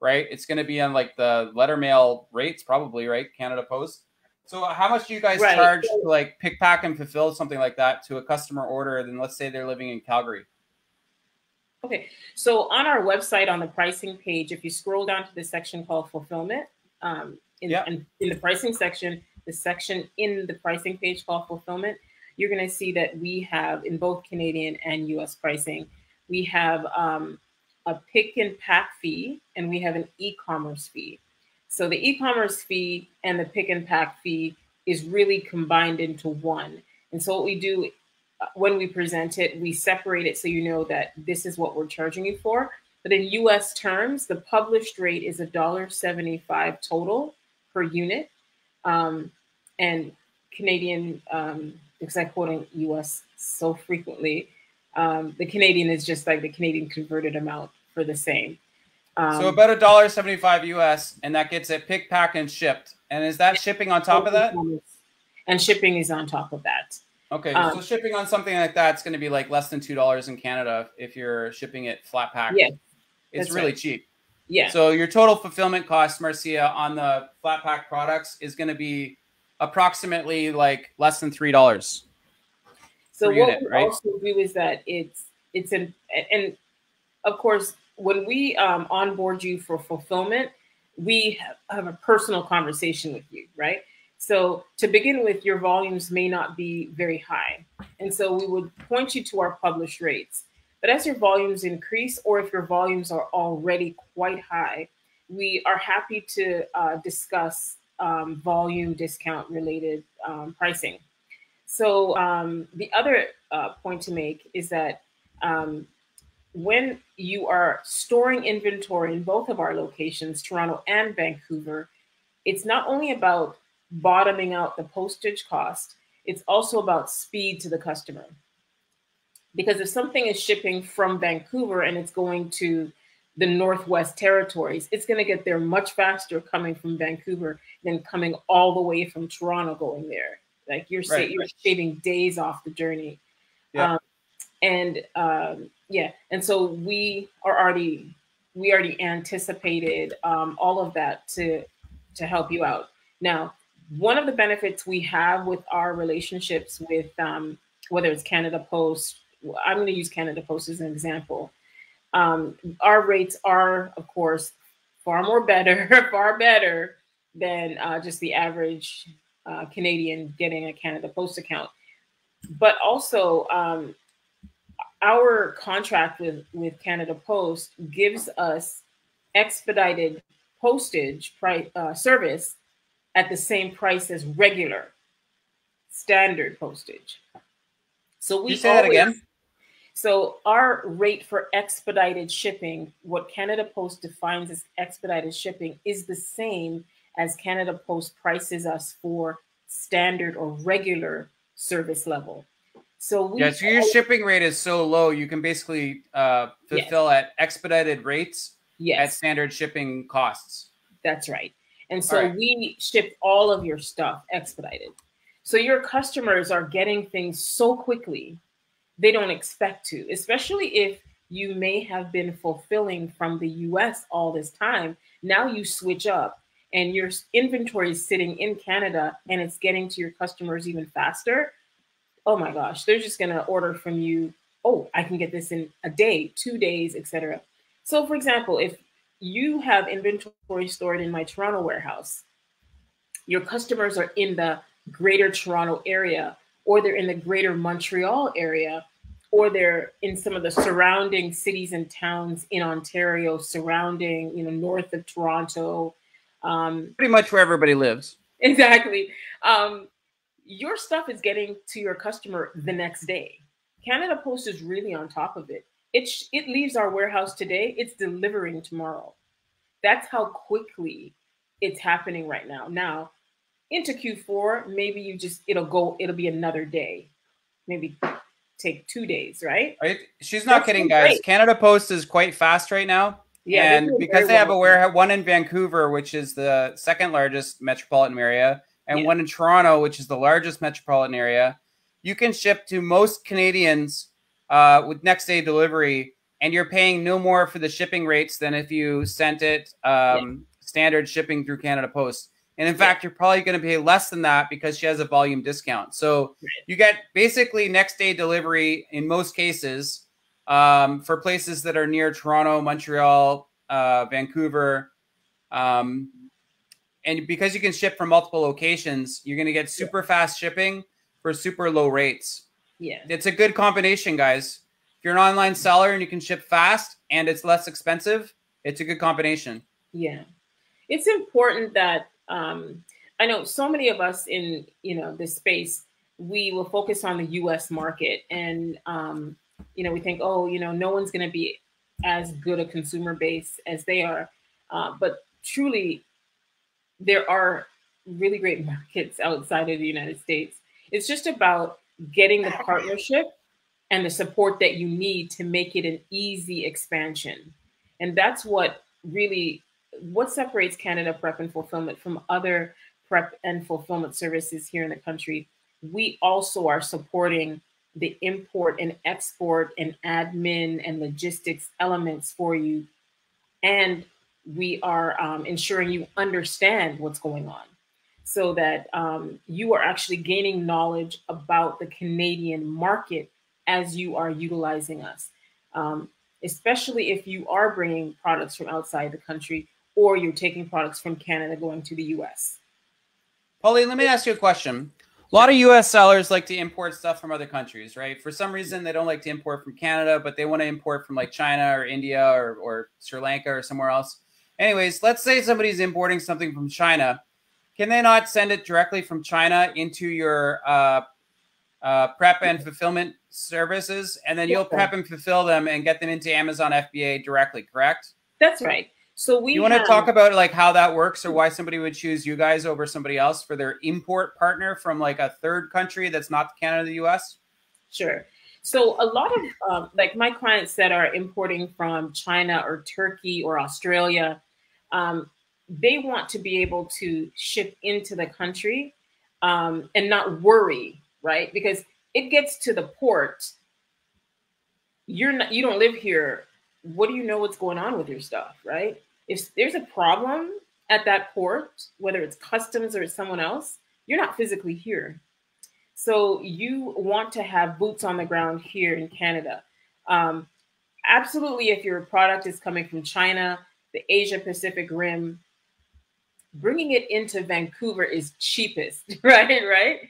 Speaker 1: right? It's going to be on like the letter mail rates, probably, right? Canada Post. So how much do you guys
Speaker 2: Right.
Speaker 1: charge to like pick, pack, and fulfill something like that to a customer order? Then let's say they're living in Calgary.
Speaker 2: Okay, so on our website, on the pricing page, if you scroll down to the section called fulfillment, um, in,
Speaker 1: Yeah.
Speaker 2: in, in the pricing section, the section in the pricing page called fulfillment, you're going to see that we have in both Canadian and US pricing, we have um, a pick and pack fee and we have an e commerce fee. So the e commerce fee and the pick and pack fee is really combined into one. And so what we do when we present it, we separate it so you know that this is what we're charging you for. But in US terms, the published rate is $1.75 total per unit. Um, and Canadian, um, because I quote in US so frequently, um, the Canadian is just like the Canadian converted amount for the same. Um,
Speaker 1: so about a dollar seventy-five US, and that gets it picked, packed, and shipped. And is that shipping on top of that?
Speaker 2: And shipping is on top of that.
Speaker 1: Okay,
Speaker 2: Um,
Speaker 1: so shipping on something like that's going to be like less than two dollars in Canada if you're shipping it flat pack.
Speaker 2: Yeah,
Speaker 1: it's really
Speaker 2: right.
Speaker 1: cheap.
Speaker 2: Yeah.
Speaker 1: So your total fulfillment cost, Marcia, on the flat pack products is going to be approximately like less than three dollars.
Speaker 2: So what
Speaker 1: unit,
Speaker 2: we
Speaker 1: right?
Speaker 2: also do is that it's it's an and of course when we um, onboard you for fulfillment, we have, have a personal conversation with you, right? So to begin with, your volumes may not be very high, and so we would point you to our published rates. But as your volumes increase, or if your volumes are already quite high, we are happy to uh, discuss um, volume discount related um, pricing. So um, the other uh, point to make is that um, when you are storing inventory in both of our locations, Toronto and Vancouver, it's not only about bottoming out the postage cost, it's also about speed to the customer. Because if something is shipping from Vancouver and it's going to the Northwest Territories, it's going to get there much faster coming from Vancouver than coming all the way from Toronto going there. Like you're sa-
Speaker 1: Right.
Speaker 2: you're shaving days off the journey.
Speaker 1: Yeah.
Speaker 2: Um, and um, yeah, and so we are already we already anticipated um, all of that to to help you out. Now, one of the benefits we have with our relationships with um, whether it's Canada Post, I'm going to use Canada Post as an example. Um, our rates are, of course, far more better, far better than uh, just the average uh, Canadian getting a Canada Post account. But also, um, our contract with, with Canada Post gives us expedited postage price uh, service at the same price as regular standard postage. So we
Speaker 1: you say always, that again.
Speaker 2: So our rate for expedited shipping, what Canada Post defines as expedited shipping, is the same as Canada Post prices us for standard or regular service level. So
Speaker 1: we yeah, so your shipping rate is so low, you can basically uh, fulfill yes. at expedited rates yes. at standard shipping costs.
Speaker 2: That's right. And so right. we ship all of your stuff expedited. So your customers are getting things so quickly they don't expect to, especially if you may have been fulfilling from the US all this time. Now you switch up and your inventory is sitting in Canada and it's getting to your customers even faster. Oh my gosh, they're just going to order from you, "Oh, I can get this in a day, 2 days, etc." So for example, if you have inventory stored in my Toronto warehouse, your customers are in the greater Toronto area or they're in the greater Montreal area, or they're in some of the surrounding cities and towns in Ontario, surrounding, you know, north of Toronto. Um,
Speaker 1: Pretty much where everybody lives.
Speaker 2: Exactly. Um, your stuff is getting to your customer the next day. Canada Post is really on top of it. It, it leaves our warehouse today, it's delivering tomorrow. That's how quickly it's happening right now. Now, into Q4, maybe you just it'll go, it'll be another day, maybe take two days, right?
Speaker 1: Right. She's not That's kidding, guys. Great. Canada Post is quite fast right now. Yeah, and because they have well. a warehouse, one in Vancouver, which is the second largest metropolitan area, and yeah. one in Toronto, which is the largest metropolitan area, you can ship to most Canadians uh, with next day delivery, and you're paying no more for the shipping rates than if you sent it um, yeah. standard shipping through Canada Post. And in fact, you're probably going to pay less than that because she has a volume discount. So you get basically next day delivery in most cases um, for places that are near Toronto, Montreal, uh, Vancouver. Um, and because you can ship from multiple locations, you're going to get super fast shipping for super low rates.
Speaker 2: Yeah.
Speaker 1: It's a good combination, guys. If you're an online seller and you can ship fast and it's less expensive, it's a good combination.
Speaker 2: Yeah. It's important that um, I know so many of us in you know this space, we will focus on the U.S. market, and um, you know we think, oh, you know, no one's going to be as good a consumer base as they are, uh, but truly, there are really great markets outside of the United States. It's just about getting the partnership and the support that you need to make it an easy expansion. And that's what really what separates Canada Prep and Fulfillment from other prep and fulfillment services here in the country? We also are supporting the import and export and admin and logistics elements for you. And we are um, ensuring you understand what's going on so that um, you are actually gaining knowledge about the Canadian market as you are utilizing us. Um, especially if you are bringing products from outside the country, or you're taking products from Canada going to the US.
Speaker 1: Pauline, let me ask you a question. A lot of US sellers like to import stuff from other countries, right? For some reason, they don't like to import from Canada, but they want to import from like China or India or, or Sri Lanka or somewhere else. Anyways, let's say somebody's importing something from China. Can they not send it directly from China into your uh, uh, prep and fulfillment services? And then you'll prep and fulfill them and get them into Amazon FBA directly, correct?
Speaker 2: That's right. So we
Speaker 1: you want to talk about like how that works or why somebody would choose you guys over somebody else for their import partner from like a third country that's not Canada, the US?
Speaker 2: Sure. So a lot of um, like my clients that are importing from China or Turkey or Australia, um, they want to be able to ship into the country um, and not worry, right? Because it gets to the port you're not you don't live here. What do you know what's going on with your stuff, right? If there's a problem at that port, whether it's customs or it's someone else, you're not physically here. So you want to have boots on the ground here in Canada. Um, absolutely, if your product is coming from China, the Asia Pacific Rim, bringing it into Vancouver is cheapest, right? Right?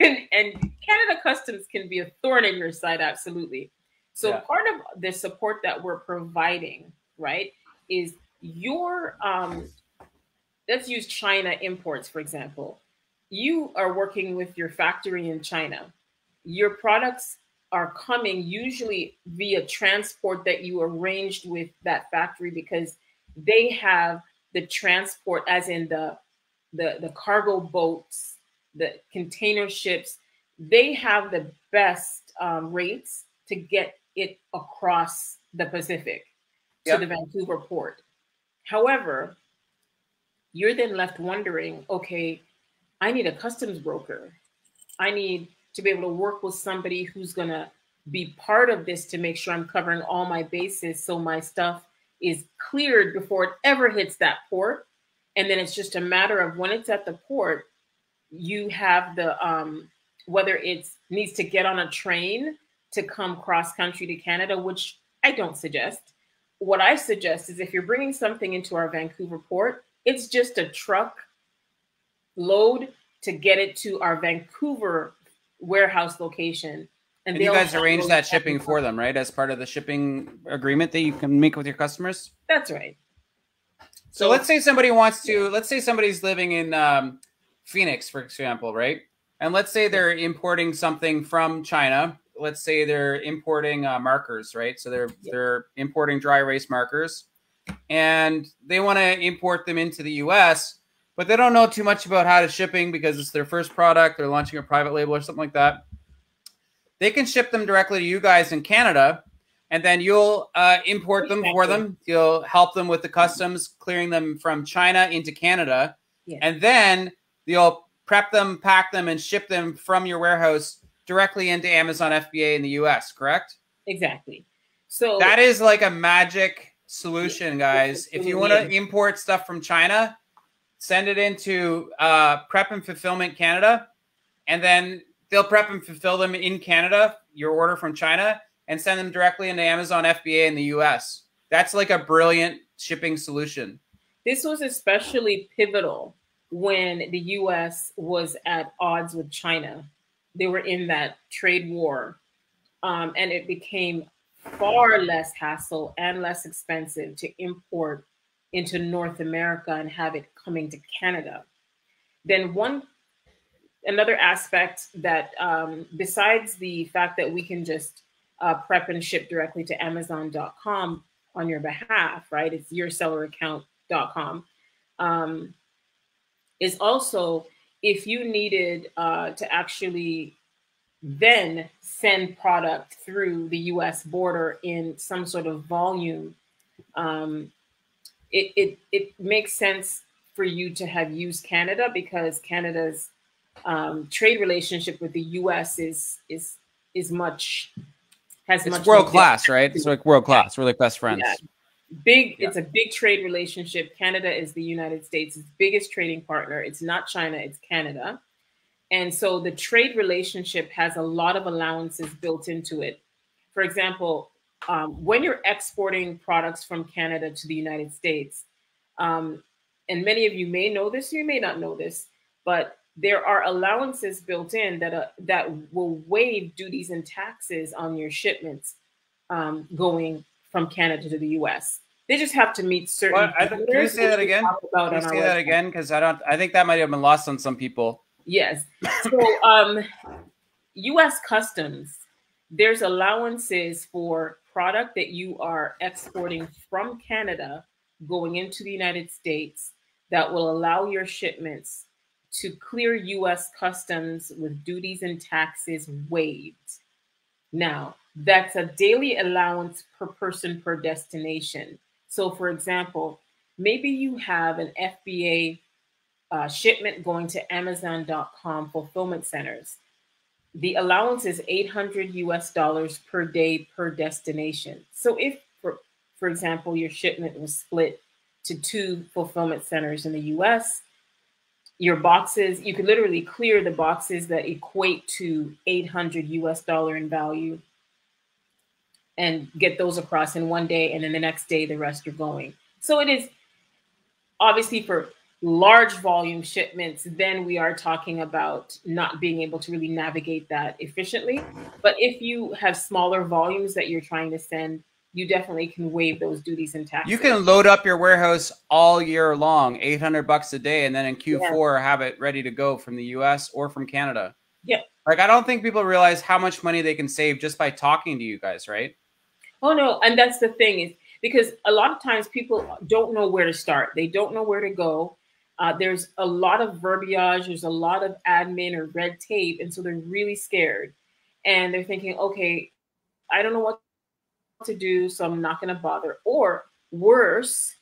Speaker 2: And, and Canada Customs can be a thorn in your side, absolutely. So yeah. part of the support that we're providing, right, is your um, let's use China imports, for example. You are working with your factory in China. Your products are coming usually via transport that you arranged with that factory because they have the transport as in the the, the cargo boats, the container ships, they have the best um, rates to get it across the Pacific to yep. the Vancouver port. However, you're then left wondering okay, I need a customs broker. I need to be able to work with somebody who's going to be part of this to make sure I'm covering all my bases so my stuff is cleared before it ever hits that port. And then it's just a matter of when it's at the port, you have the um, whether it needs to get on a train to come cross country to Canada, which I don't suggest. What I suggest is if you're bringing something into our Vancouver port, it's just a truck load to get it to our Vancouver warehouse location.
Speaker 1: And, and you guys arrange that shipping for them, right? As part of the shipping agreement that you can make with your customers?
Speaker 2: That's right.
Speaker 1: So, so let's say somebody wants to, let's say somebody's living in um, Phoenix, for example, right? And let's say they're importing something from China. Let's say they're importing uh, markers, right? So they're yeah. they're importing dry erase markers and they want to import them into the US, but they don't know too much about how to shipping because it's their first product. They're launching a private label or something like that. They can ship them directly to you guys in Canada, and then you'll uh, import them for them. You'll help them with the customs, clearing them from China into Canada, yeah. and then you'll prep them, pack them, and ship them from your warehouse directly into Amazon FBA in the US. Correct?
Speaker 2: Exactly. So
Speaker 1: that is like a magic solution, guys. If you want to import stuff from China, send it into uh, Prep and Fulfillment Canada, and then they'll prep and fulfill them in Canada, your order from China, and send them directly into Amazon FBA in the US. That's like a brilliant shipping solution.
Speaker 2: This was especially pivotal when the US was at odds with China. They were in that trade war. Um, and it became far less hassle and less expensive to import into North America and have it coming to Canada. Then one another aspect that um, besides the fact that we can just uh, prep and ship directly to Amazon.com on your behalf, right? It's yourseller Um, is also if you needed uh, to actually then send product through the US border in some sort of volume, um, it, it, it makes sense for you to have used Canada because Canada's um, trade relationship with the US is is is much
Speaker 1: has it's much world class, right? It's like world class. We're like best friends. Yeah.
Speaker 2: Big, yeah. it's a big trade relationship. Canada is the United States' biggest trading partner. It's not China, it's Canada. And so the trade relationship has a lot of allowances built into it. For example, um, when you're exporting products from Canada to the United States, um, and many of you may know this, you may not know this, but there are allowances built in that uh, that will waive duties and taxes on your shipments um, going from Canada to the U.S. They just have to meet certain.
Speaker 1: Well, I, can you say that again? Can you say that again? Because I don't. I think that might have been lost on some people.
Speaker 2: Yes. So, um, U.S. Customs, there's allowances for product that you are exporting from Canada going into the United States that will allow your shipments to clear U.S. Customs with duties and taxes waived. Now, that's a daily allowance per person per destination. So, for example, maybe you have an FBA uh, shipment going to Amazon.com fulfillment centers. the allowance is 800 US dollars per day per destination. So if, for, for example, your shipment was split to two fulfillment centers in the US, your boxes, you could literally clear the boxes that equate to 800 US dollar in value and get those across in one day. And then the next day, the rest are going. So it is obviously for large volume shipments, then we are talking about not being able to really navigate that efficiently. But if you have smaller volumes that you're trying to send, you definitely can waive those duties and taxes.
Speaker 1: You can load up your warehouse all year long, 800 bucks a day, and then in Q4 yeah. have it ready to go from the US or from Canada.
Speaker 2: Yeah.
Speaker 1: Like, I don't think people realize how much money they can save just by talking to you guys, right?
Speaker 2: Oh, no. And that's the thing is because a lot of times people don't know where to start, they don't know where to go uh, there's a lot of verbiage, there's a lot of admin or red tape. And so they're really scared. And they're thinking, okay, I don't know what to do, so I'm not going to bother. Or worse,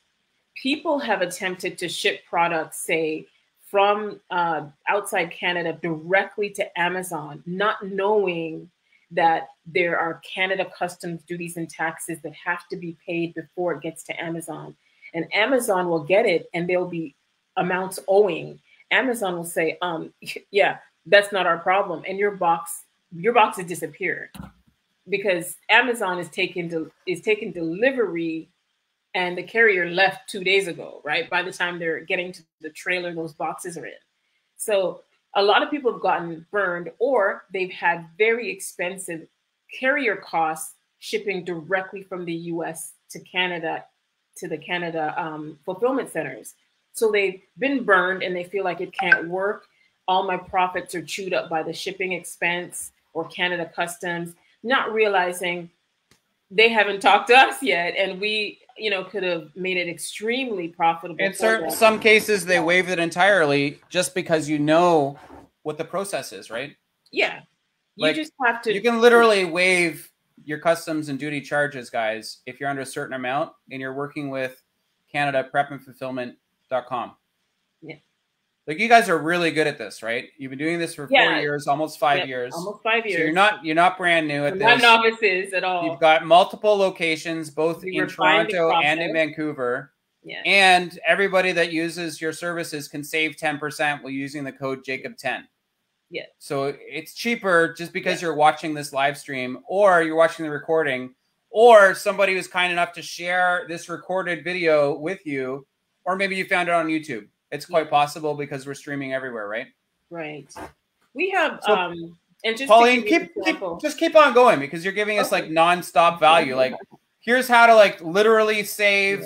Speaker 2: people have attempted to ship products, say, from uh, outside Canada directly to Amazon, not knowing that there are Canada customs duties and taxes that have to be paid before it gets to Amazon. And Amazon will get it and there'll be amounts owing, Amazon will say, um, yeah, that's not our problem. And your box, your box has disappeared because Amazon is taking de- is taking delivery and the carrier left two days ago, right? By the time they're getting to the trailer, those boxes are in. So a lot of people have gotten burned or they've had very expensive carrier costs shipping directly from the US to Canada to the Canada um, fulfillment centers. So they've been burned and they feel like it can't work. All my profits are chewed up by the shipping expense or Canada Customs, not realizing they haven't talked to us yet. And we, you know, could have made it extremely profitable.
Speaker 1: In certain some cases, they waive it entirely just because you know what the process is, right?
Speaker 2: Yeah. You like, just have to.
Speaker 1: You can literally waive your customs and duty charges, guys, if you're under a certain amount and you're working with Canada Prep and Fulfillment com.
Speaker 2: Yeah.
Speaker 1: Like you guys are really good at this, right? You've been doing this for four years, almost five yeah, years.
Speaker 2: Almost five years.
Speaker 1: So you're not you're not brand new at
Speaker 2: I'm
Speaker 1: this.
Speaker 2: Not novices at all.
Speaker 1: You've got multiple locations, both we in Toronto and in Vancouver.
Speaker 2: Yeah.
Speaker 1: And everybody that uses your services can save 10% while using the code Jacob10.
Speaker 2: Yeah.
Speaker 1: So it's cheaper just because yeah. you're watching this live stream or you're watching the recording or somebody was kind enough to share this recorded video with you or maybe you found it on YouTube. It's quite possible because we're streaming everywhere, right?
Speaker 2: Right. We have so, um and just
Speaker 1: Pauline, keep, keep just keep on going because you're giving us like nonstop value. Like here's how to like literally save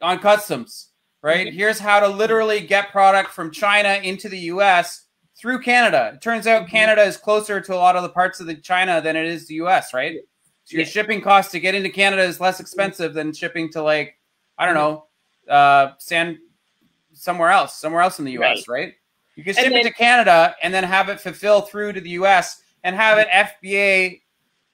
Speaker 1: on customs, right? Mm-hmm. Here's how to literally get product from China into the US through Canada. It turns out mm-hmm. Canada is closer to a lot of the parts of the China than it is the US, right? So your yeah. shipping cost to get into Canada is less expensive than shipping to like I don't mm-hmm. know uh, San somewhere else, somewhere else in the U.S. Right? right? You can ship then, it to Canada and then have it fulfill through to the U.S. and have it FBA,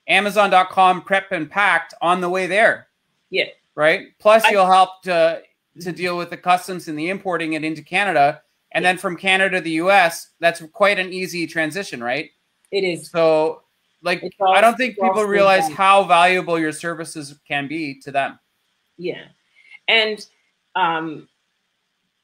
Speaker 1: Amazon.com prep and packed on the way there.
Speaker 2: Yeah.
Speaker 1: Right. Plus, I, you'll help to to deal with the customs and the importing it into Canada, and yeah. then from Canada to the U.S. That's quite an easy transition, right?
Speaker 2: It is.
Speaker 1: So, like, all, I don't think people realize how valuable your services can be to them.
Speaker 2: Yeah, and um,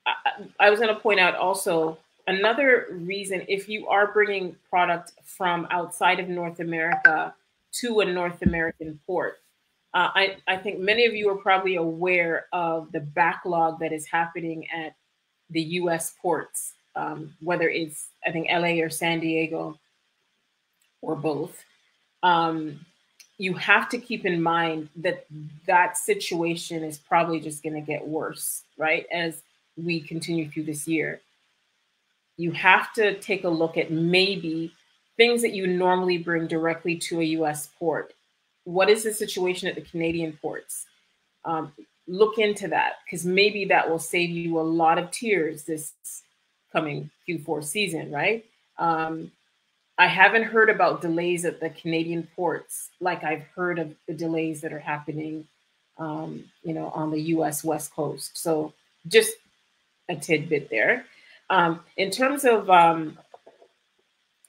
Speaker 2: I, I was going to point out also another reason if you are bringing product from outside of North America to a North American port, uh, I, I think many of you are probably aware of the backlog that is happening at the US ports, um, whether it's, I think, LA or San Diego or both. Um, you have to keep in mind that that situation is probably just going to get worse, right? As we continue through this year. You have to take a look at maybe things that you normally bring directly to a US port. What is the situation at the Canadian ports? Um, look into that because maybe that will save you a lot of tears this coming Q4 season, right? Um, I haven't heard about delays at the Canadian ports like I've heard of the delays that are happening, um, you know, on the U.S. West Coast. So just a tidbit there. Um, in terms of um,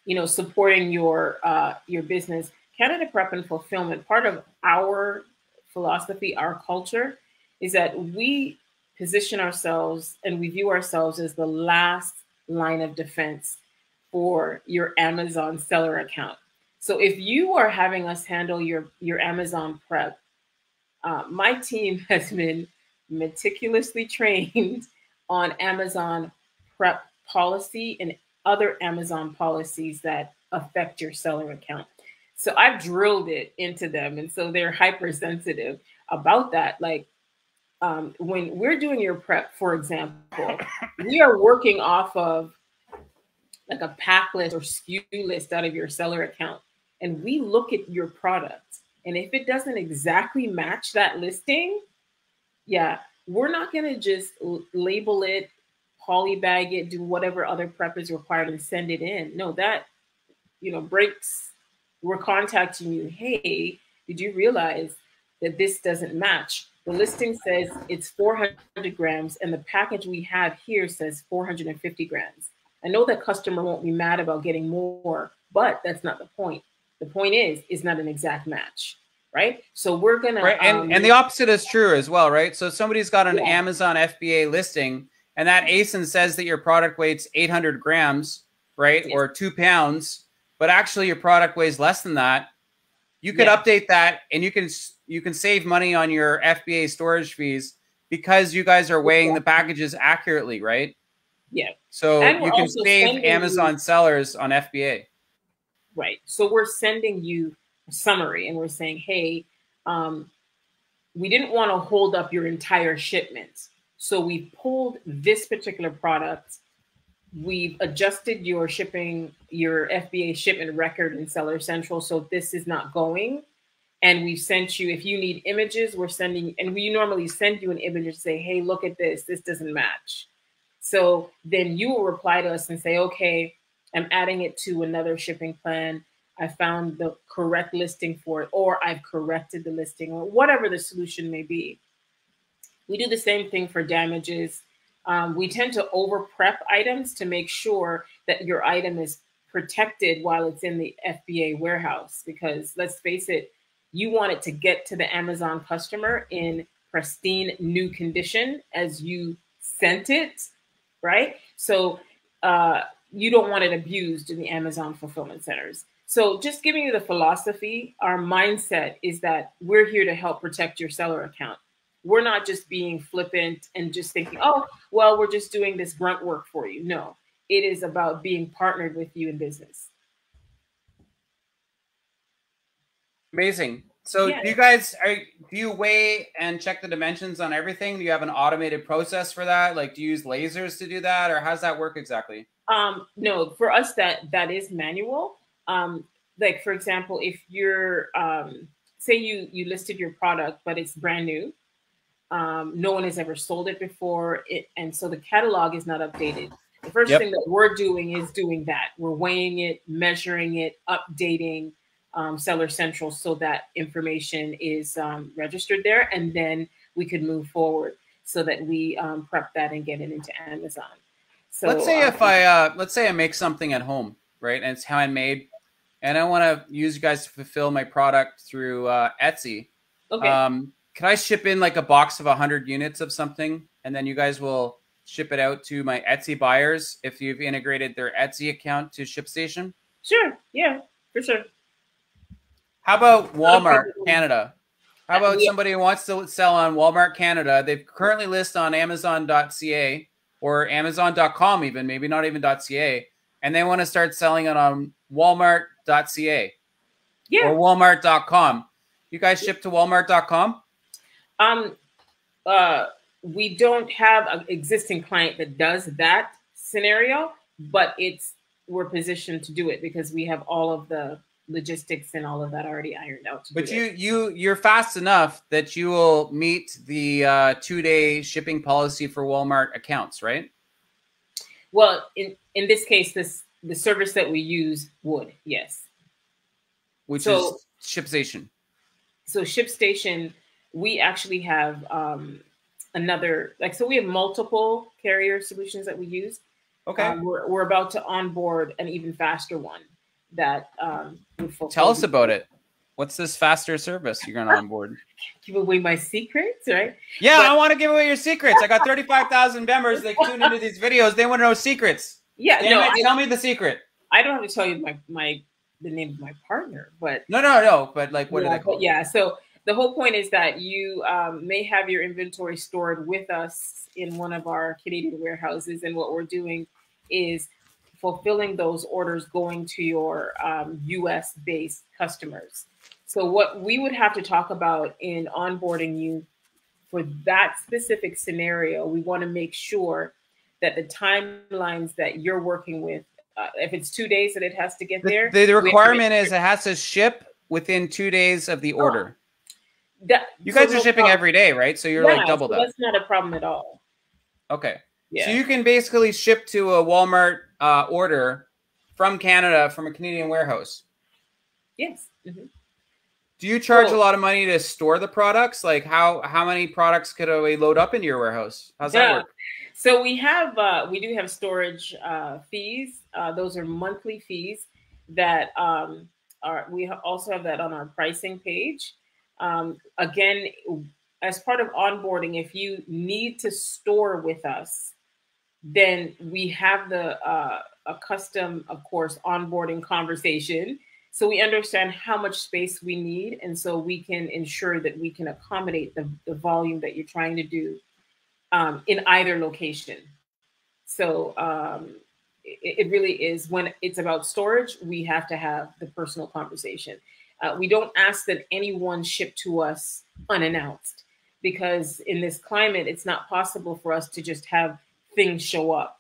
Speaker 2: you know, supporting your uh, your business. Canada Prep and Fulfillment, part of our philosophy, our culture, is that we position ourselves and we view ourselves as the last line of defense for your Amazon seller account. So if you are having us handle your your Amazon prep, uh, my team has been meticulously trained on Amazon prep policy and other Amazon policies that affect your seller account. So I've drilled it into them, and so they're hypersensitive about that. Like um, when we're doing your prep, for example, we are working off of like a pack list or SKU list out of your seller account, and we look at your product, and if it doesn't exactly match that listing, yeah, we're not going to just label it, polybag it, do whatever other prep is required, and send it in. No, that you know breaks. We're contacting you. Hey, did you realize that this doesn't match? The listing says it's 400 grams, and the package we have here says 450 grams. I know that customer won't be mad about getting more, but that's not the point. The point is, it's not an exact match, right? So we're gonna
Speaker 1: right, and um, and the opposite is true as well, right? So somebody's got an yeah. Amazon FBA listing, and that ASIN says that your product weighs 800 grams, right, yes. or two pounds, but actually your product weighs less than that. You could yeah. update that, and you can you can save money on your FBA storage fees because you guys are weighing the packages accurately, right?
Speaker 2: Yeah.
Speaker 1: So you can save Amazon you, sellers on FBA.
Speaker 2: Right. So we're sending you summary and we're saying, hey, um, we didn't want to hold up your entire shipment. So we pulled this particular product. We've adjusted your shipping, your FBA shipment record in Seller Central. So this is not going and we've sent you if you need images we're sending and we normally send you an image and say hey look at this this doesn't match so then you will reply to us and say okay i'm adding it to another shipping plan i found the correct listing for it or i've corrected the listing or whatever the solution may be we do the same thing for damages um, we tend to over prep items to make sure that your item is protected while it's in the fba warehouse because let's face it you want it to get to the Amazon customer in pristine new condition as you sent it, right? So uh, you don't want it abused in the Amazon fulfillment centers. So just giving you the philosophy, our mindset is that we're here to help protect your seller account. We're not just being flippant and just thinking, oh, well, we're just doing this grunt work for you. No, it is about being partnered with you in business.
Speaker 1: Amazing. So yeah. do you guys are do you weigh and check the dimensions on everything? Do you have an automated process for that? Like do you use lasers to do that or how does that work exactly?
Speaker 2: Um no, for us that that is manual. Um like for example, if you're um say you you listed your product but it's brand new. Um no one has ever sold it before it and so the catalog is not updated. The first yep. thing that we're doing is doing that. We're weighing it, measuring it, updating um, Seller Central so that information is um, registered there, and then we could move forward so that we um, prep that and get it into Amazon. So
Speaker 1: let's say if I uh, let's say I make something at home, right, and it's handmade, and I want to use you guys to fulfill my product through uh, Etsy. Okay. Um, can I ship in like a box of hundred units of something, and then you guys will ship it out to my Etsy buyers if you've integrated their Etsy account to ShipStation?
Speaker 2: Sure. Yeah, for sure.
Speaker 1: How about Walmart Canada? How about somebody who wants to sell on Walmart Canada? They currently list on Amazon.ca or Amazon.com, even maybe not even .ca, and they want to start selling it on Walmart.ca yeah. or Walmart.com. You guys ship to Walmart.com?
Speaker 2: Um, uh, we don't have an existing client that does that scenario, but it's we're positioned to do it because we have all of the logistics and all of that already ironed out.
Speaker 1: but you it. you you're fast enough that you will meet the uh, two day shipping policy for Walmart accounts, right?
Speaker 2: Well, in in this case, this the service that we use would yes.
Speaker 1: Which so, is ShipStation.
Speaker 2: So ShipStation, we actually have um, another like so we have multiple carrier solutions that we use.
Speaker 1: Okay.
Speaker 2: Um, we're, we're about to onboard an even faster one that um,
Speaker 1: tell us about it. What's this faster service you're going to onboard?
Speaker 2: Give away my secrets, right?
Speaker 1: Yeah, but, I want to give away your secrets. I got 35,000 members. that tune into these videos. They want to know secrets.
Speaker 2: Yeah,
Speaker 1: Damn
Speaker 2: no,
Speaker 1: it,
Speaker 2: I,
Speaker 1: tell me the secret.
Speaker 2: I don't have to tell you my my the name of my partner, but
Speaker 1: no, no, no. But like, what
Speaker 2: yeah,
Speaker 1: called?
Speaker 2: Yeah, so the whole point is that you um, may have your inventory stored with us in one of our Canadian warehouses, and what we're doing is fulfilling those orders going to your um, US based customers. So, what we would have to talk about in onboarding you for that specific scenario, we want to make sure that the timelines that you're working with, uh, if it's two days that it has to get there,
Speaker 1: the, the requirement is it has to ship within two days of the oh. order.
Speaker 2: That,
Speaker 1: you guys so are shipping problem. every day, right? So you're yeah, like double so
Speaker 2: that. That's not a problem at all.
Speaker 1: Okay. Yeah. So you can basically ship to a Walmart uh, order from Canada from a Canadian warehouse.
Speaker 2: Yes. Mm-hmm.
Speaker 1: Do you charge cool. a lot of money to store the products? Like how how many products could we load up into your warehouse? How's yeah. that work?
Speaker 2: So we have uh, we do have storage uh, fees. Uh, those are monthly fees that um, are. We also have that on our pricing page. Um, again, as part of onboarding, if you need to store with us, then we have the uh, a custom, of course, onboarding conversation. So we understand how much space we need, and so we can ensure that we can accommodate the, the volume that you're trying to do um, in either location. So um, it, it, really is when it's about storage, we have to have the personal conversation. Uh, we don't ask that anyone ship to us unannounced because in this climate, it's not possible for us to just have things show up.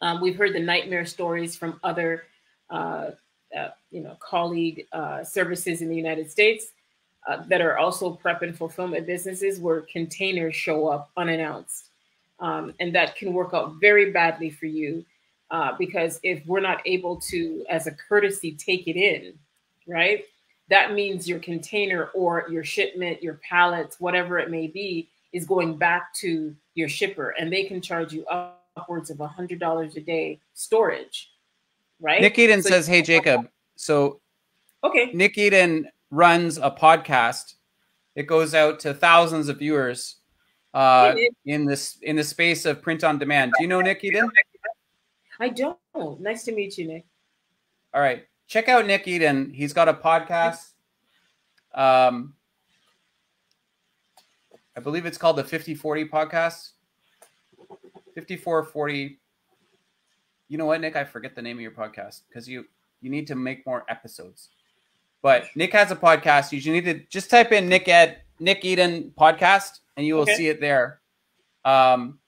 Speaker 2: Um, we've heard the nightmare stories from other, uh, uh, you know, colleague uh, services in the United States uh, that are also prep and fulfillment businesses where containers show up unannounced. Um, and that can work out very badly for you uh, because if we're not able to, as a courtesy, take it in, right? That means your container or your shipment, your pallets, whatever it may be, is going back to your shipper and they can charge you upwards of a hundred dollars a day storage right
Speaker 1: nick eden so says hey jacob so
Speaker 2: okay
Speaker 1: nick eden runs a podcast. It goes out to thousands of viewers uh, in this in the space of print on demand. Do you know nick eden?
Speaker 2: I don't. Nice to meet you nick.
Speaker 1: All right. Check out nick eden. He's got a podcast. Um I believe it's called the 5040 podcast. 5440. You know what, Nick? I forget the name of your podcast because you you need to make more episodes. But Nick has a podcast. You just need to just type in Nick Ed Nick Eden podcast and you will okay. see it there. Um,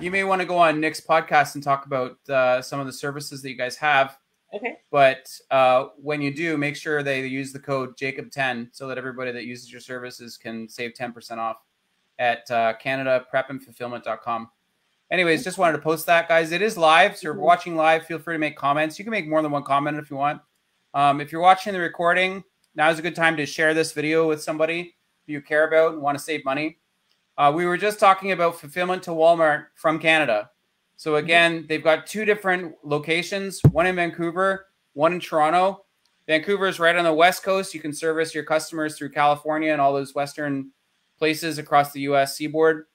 Speaker 1: you may want to go on Nick's podcast and talk about uh, some of the services that you guys have.
Speaker 2: Okay.
Speaker 1: But uh, when you do, make sure they use the code Jacob10 so that everybody that uses your services can save 10% off at uh, CanadaPrepandFulfillment.com. Anyways, just wanted to post that, guys. It is live, so if you're mm-hmm. watching live. Feel free to make comments. You can make more than one comment if you want. Um, if you're watching the recording, now is a good time to share this video with somebody who you care about and want to save money. Uh, we were just talking about fulfillment to Walmart from Canada. So mm-hmm. again, they've got two different locations: one in Vancouver, one in Toronto. Vancouver is right on the west coast. You can service your customers through California and all those western places across the U.S. seaboard.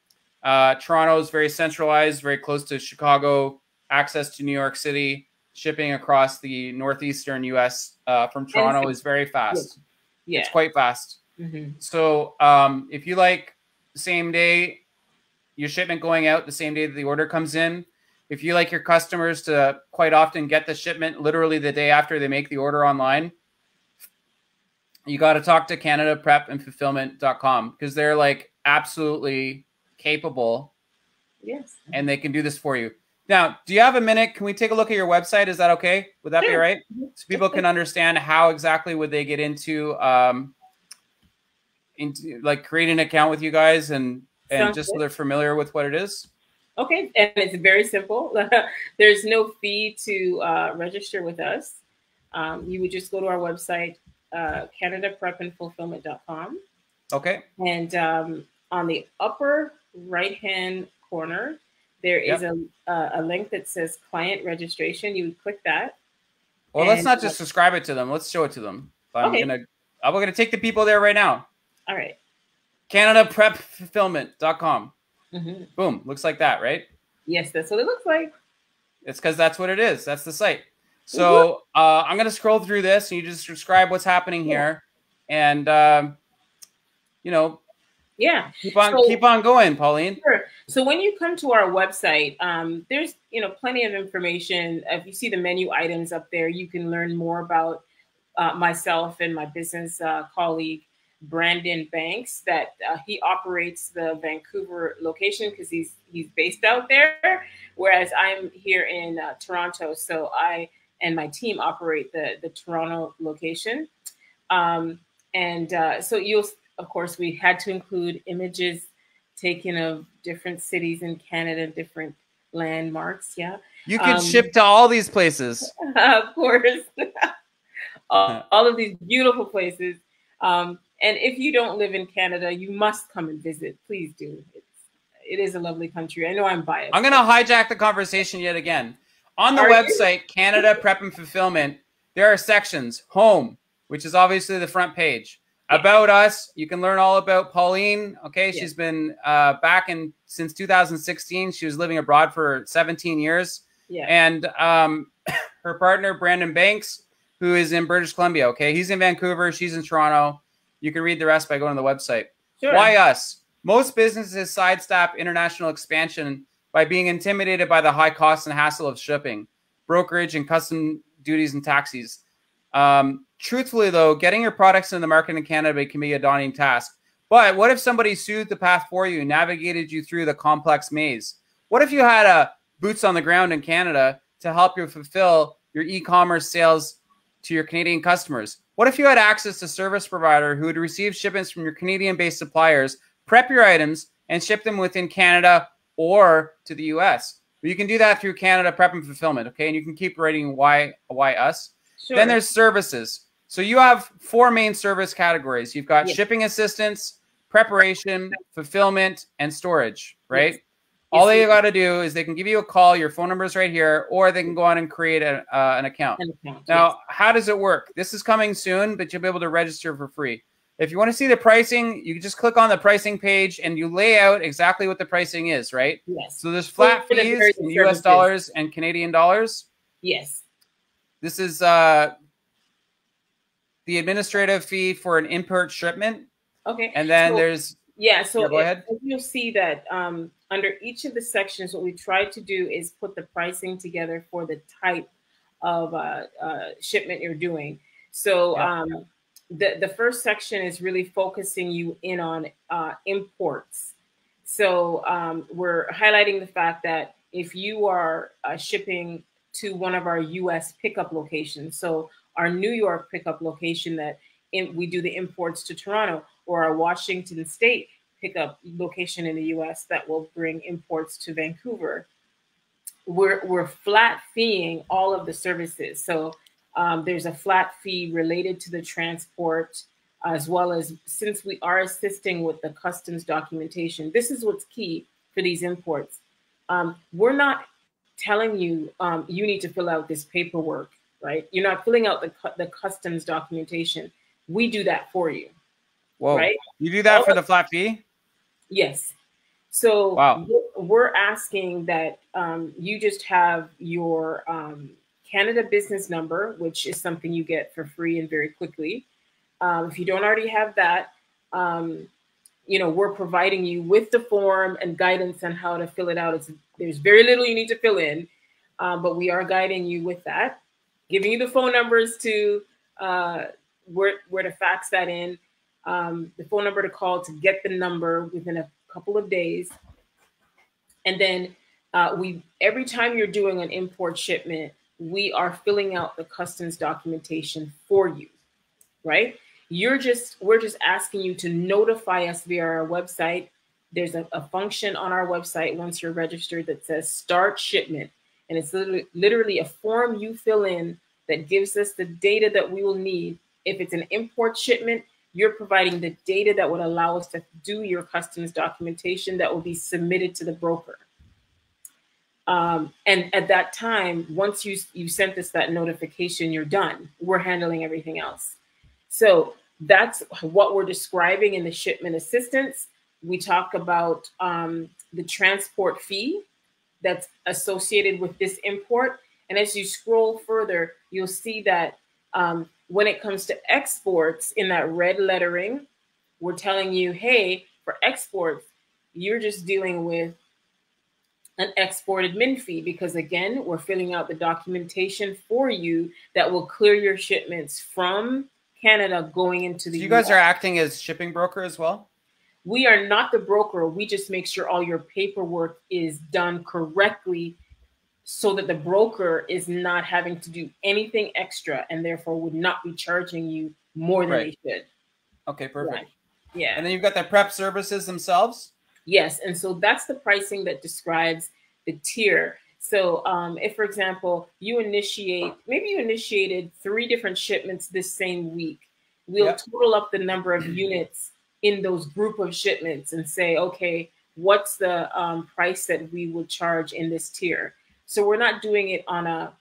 Speaker 1: Uh, Toronto is very centralized, very close to Chicago, access to New York City. Shipping across the northeastern U.S. Uh, from Toronto is very fast. Yeah. It's quite fast. Mm-hmm. So um, if you like same day, your shipment going out the same day that the order comes in, if you like your customers to quite often get the shipment literally the day after they make the order online, you got to talk to Canada Prep and Fulfillment.com because they're like absolutely capable.
Speaker 2: Yes.
Speaker 1: And they can do this for you. Now, do you have a minute? Can we take a look at your website? Is that okay? Would that sure. be right? So people can understand how exactly would they get into um into like create an account with you guys and and Sounds just good. so they're familiar with what it is.
Speaker 2: Okay, and it's very simple. There's no fee to uh, register with us. Um, you would just go to our website, uh, CanadaPrepandFulfillment.com.
Speaker 1: Okay.
Speaker 2: And um, on the upper right hand corner, there is yep. a, uh, a link that says client registration. You would click that.
Speaker 1: Well, let's not just subscribe it to them. Let's show it to them. I'm
Speaker 2: Okay.
Speaker 1: gonna I'm gonna take the people there right now.
Speaker 2: All right.
Speaker 1: CanadaPrepFulfillment.com.
Speaker 2: Mhm.
Speaker 1: Boom. Looks like that, right?
Speaker 2: Yes, that's what it looks like.
Speaker 1: It's because that's what it is. That's the site. So uh, I'm gonna scroll through this, and you just describe what's happening here, and um, you know,
Speaker 2: Yeah.
Speaker 1: keep on
Speaker 2: So-
Speaker 1: keep on going, Pauline.
Speaker 2: Sure. So when you come to our website, um, there's you know plenty of information. If you see the menu items up there, you can learn more about uh, myself and my business uh, colleague Brandon Banks. That uh, he operates the Vancouver location because he's he's based out there, whereas I'm here in uh, Toronto. So I and my team operate the the Toronto location. Um, and uh, so you'll of course we had to include images taken of different cities in Canada, different landmarks. Yeah,
Speaker 1: You can
Speaker 2: Um,
Speaker 1: ship to all these places.
Speaker 2: of course. all, all of these beautiful places. Um, and if you don't live in Canada, you must come and visit. Please do. It's, it is a lovely country. I know I'm biased.
Speaker 1: I'm gonna hijack the conversation yet again. On the
Speaker 2: Are you?
Speaker 1: website, Canada Prep and Fulfillment, there are sections. Home, which is obviously the front page. About us, you can learn all about Pauline. Okay,
Speaker 2: Yeah.
Speaker 1: she's been uh, back in since 2016. She was living abroad for 17 years,
Speaker 2: yeah.
Speaker 1: and um, her partner Brandon Banks, who is in British Columbia. Okay, he's in Vancouver. She's in Toronto. You can read the rest by going to the website.
Speaker 2: sure.
Speaker 1: Why us? Most businesses sidestep international expansion by being intimidated by the high cost and hassle of shipping, brokerage, and custom duties and taxes. Um, truthfully, though, getting your products in the market in Canada can be a daunting task. But what if somebody smoothed the path for you, navigated you through the complex maze? What if you had a boots on the ground in Canada to help you fulfill your e-commerce sales to your Canadian customers? What if you had access to service provider who would receive shipments from your Canadian-based suppliers, prep your items, and ship them within Canada or to the US? Well, you can do that through Canada Prep and Fulfillment, okay? And you can keep writing why why us.
Speaker 2: Sure.
Speaker 1: Then there's services. So you have four main service categories. You've got
Speaker 2: Yes.
Speaker 1: shipping assistance, preparation, fulfillment, and storage, right?
Speaker 2: Yes.
Speaker 1: All
Speaker 2: Yes,
Speaker 1: they got to do is they can give you a call. Your phone number is right here, or they can go on and create a, uh, an account.
Speaker 2: An account,
Speaker 1: Now, how does it work? This is coming soon, but you'll be able to register for free. If you want to see the pricing, you can just click on the pricing page and you lay out exactly what the pricing is, right?
Speaker 2: yes,
Speaker 1: So there's flat fees in US dollars and Canadian dollars.
Speaker 2: yes,
Speaker 1: This is uh, the administrative fee for an import shipment.
Speaker 2: okay.
Speaker 1: And then
Speaker 2: So-
Speaker 1: there's,
Speaker 2: Yeah, so
Speaker 1: Yeah, go
Speaker 2: if-
Speaker 1: ahead.
Speaker 2: you'll see that um, under each of the sections, what we try to do is put the pricing together for the type of uh, uh, shipment you're doing. So
Speaker 1: Yeah.
Speaker 2: um, the the first section is really focusing you in on uh, imports. So um, we're highlighting the fact that if you are uh, shipping to one of our U.S. pickup locations, so our New York pickup location that in, we do the imports to Toronto, or our Washington State pickup location in the U.S. that will bring imports to Vancouver. We're we're flat feeing all of the services. So um, there's a flat fee related to the transport, as well as since we are assisting with the customs documentation. This is what's key for these imports. Um, we're not telling you um, you need to fill out this paperwork, right? You're not filling out the cu- the customs documentation. We do that for you,
Speaker 1: whoa,
Speaker 2: right?
Speaker 1: you do that
Speaker 2: All
Speaker 1: for
Speaker 2: of-
Speaker 1: the flat fee?
Speaker 2: Yes. So
Speaker 1: Wow.
Speaker 2: we're- we're asking that um, you just have your um, Canada business number, which is something you get for free and very quickly. Um, if you don't already have that, um, you know we're providing you with the form and guidance on how to fill it out. It's there's very little you need to fill in, um, but we are guiding you with that, giving you the phone numbers to uh, where where to fax that in um, the phone number to call to get the number within a couple of days. And then uh, we every time you're doing an import shipment, we are filling out the customs documentation for you, right? You're just we're just asking you to notify us via our website. There's a, a function on our website once you're registered that says start shipment. And it's literally, literally a form you fill in that gives us the data that we will need. If it's an import shipment, you're providing the data that would allow us to do your customs documentation that will be submitted to the broker. Um, and at that time, once you you sent us that notification, you're done. We're handling everything else. So that's what we're describing in the shipment assistance. We talk about um, the transport fee that's associated with this import. And as you scroll further, you'll see that um, when it comes to exports in that red lettering, we're telling you, hey, for exports, you're just dealing with an export admin fee because again, we're filling out the documentation for you that will clear your shipments from Canada going into the
Speaker 1: so you guys are acting as shipping broker as well?
Speaker 2: We are not the broker. We just make sure all your paperwork is done correctly so that the broker is not having to do anything extra and therefore would not be charging you more than right. they should.
Speaker 1: Okay, perfect. Right.
Speaker 2: Yeah.
Speaker 1: And then you've got the prep services themselves?
Speaker 2: Yes. And so that's the pricing that describes the tier. So um, if, for example, you initiate, maybe you initiated three different shipments this same week, we'll yep. total up the number of units in those group of shipments and say, okay, what's the um, price that we would charge in this tier? So we're not doing it on a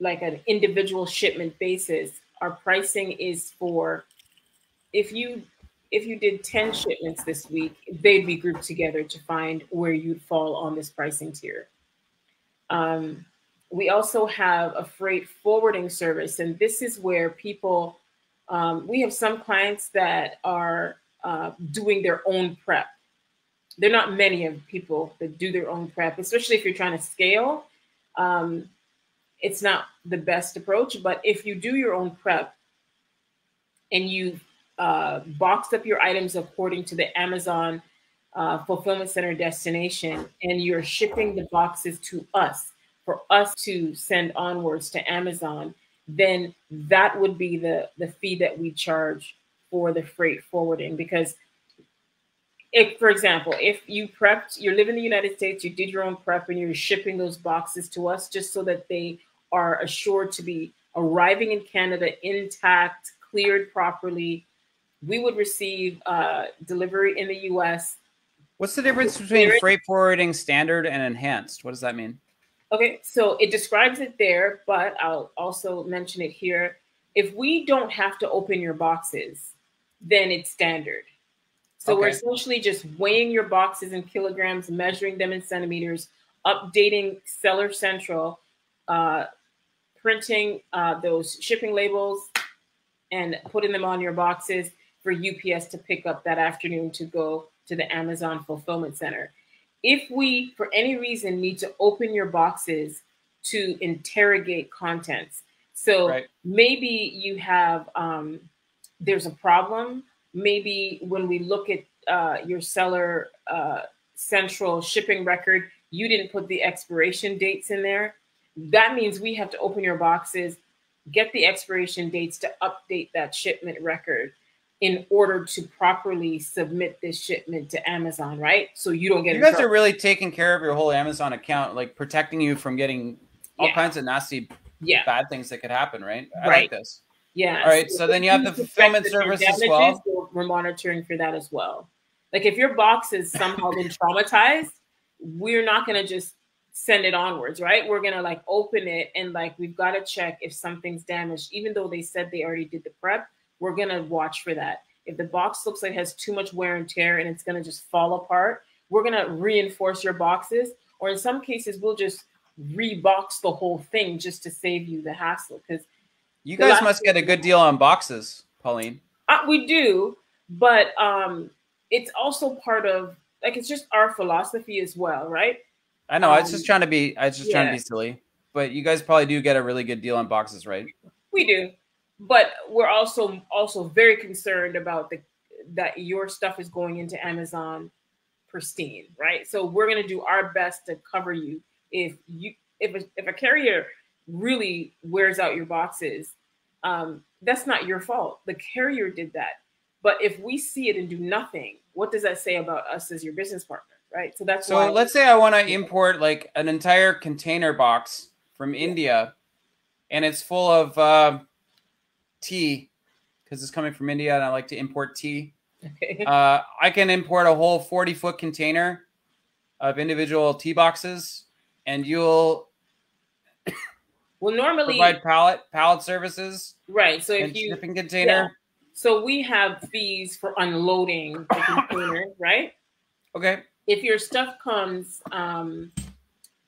Speaker 2: like an individual shipment basis. Our pricing is for if you if you did 10 shipments this week, they'd be grouped together to find where you'd fall on this pricing tier. Um, we also have a freight forwarding service, and this is where people, um, we have some clients that are uh, doing their own prep. There are not many of people that do their own prep, especially if you're trying to scale. Um, it's not the best approach, but if you do your own prep and you uh, boxed up your items according to the Amazon uh, fulfillment center destination, and you're shipping the boxes to us for us to send onwards to Amazon, then that would be the the fee that we charge for the freight forwarding because if, for example, if you prepped, you live in the United States, you did your own prep and you're shipping those boxes to us just so that they are assured to be arriving in Canada intact, cleared properly, we would receive uh, delivery in the US.
Speaker 1: What's the difference between freight forwarding standard and enhanced? What does that mean?
Speaker 2: Okay, so it describes it there, but I'll also mention it here. If we don't have to open your boxes, then it's standard. So okay. we're essentially just weighing your boxes in kilograms, measuring them in centimeters, updating Seller Central, uh, printing uh, those shipping labels, and putting them on your boxes for UPS to pick up that afternoon to go to the Amazon fulfillment center. If we, for any reason, need to open your boxes to interrogate contents, so right. maybe you have um, there's a problem. Maybe when we look at uh, your seller uh, central shipping record, you didn't put the expiration dates in there. That means we have to open your boxes, get the expiration dates to update that shipment record in order to properly submit this shipment to Amazon, right? So you don't get.
Speaker 1: You guys are really taking care of your whole Amazon account, like protecting you from getting all yeah. kinds of nasty, yeah. bad things that could happen, right? I right. like this.
Speaker 2: Yeah.
Speaker 1: All right. So, so then you have the fulfillment service as well.
Speaker 2: We're monitoring for that as well. Like if your box has somehow been traumatized, we're not going to just send it onwards, right? We're going to like open it and like we've got to check if something's damaged, even though they said they already did the prep we're going to watch for that. If the box looks like it has too much wear and tear and it's going to just fall apart, we're going to reinforce your boxes. Or in some cases, we'll just rebox the whole thing just to save you the hassle. Because
Speaker 1: you guys must get a good deal on boxes, Pauline.
Speaker 2: Uh, we do, but um, it's also part of like it's just our philosophy as well, right?
Speaker 1: I know. Um, I was just trying to be. I was just yeah. trying to be silly, but you guys probably do get a really good deal on boxes, right?
Speaker 2: We do but we're also also very concerned about the that your stuff is going into Amazon pristine, right? So we're going to do our best to cover you if you if a, if a carrier really wears out your boxes, um, that's not your fault. The carrier did that. But if we see it and do nothing, what does that say about us as your business partner, right? So that's
Speaker 1: so. Why- let's say I want to import like an entire container box from India, and it's full of. Uh, tea because it's coming from India and I like to import tea. Okay. Uh, I can import a whole 40 foot container of individual tea boxes and you'll
Speaker 2: well normally
Speaker 1: provide pallet pallet services,
Speaker 2: right. So if you
Speaker 1: shipping container.
Speaker 2: yeah. so we have fees for unloading the container, right?
Speaker 1: Okay.
Speaker 2: if your stuff comes um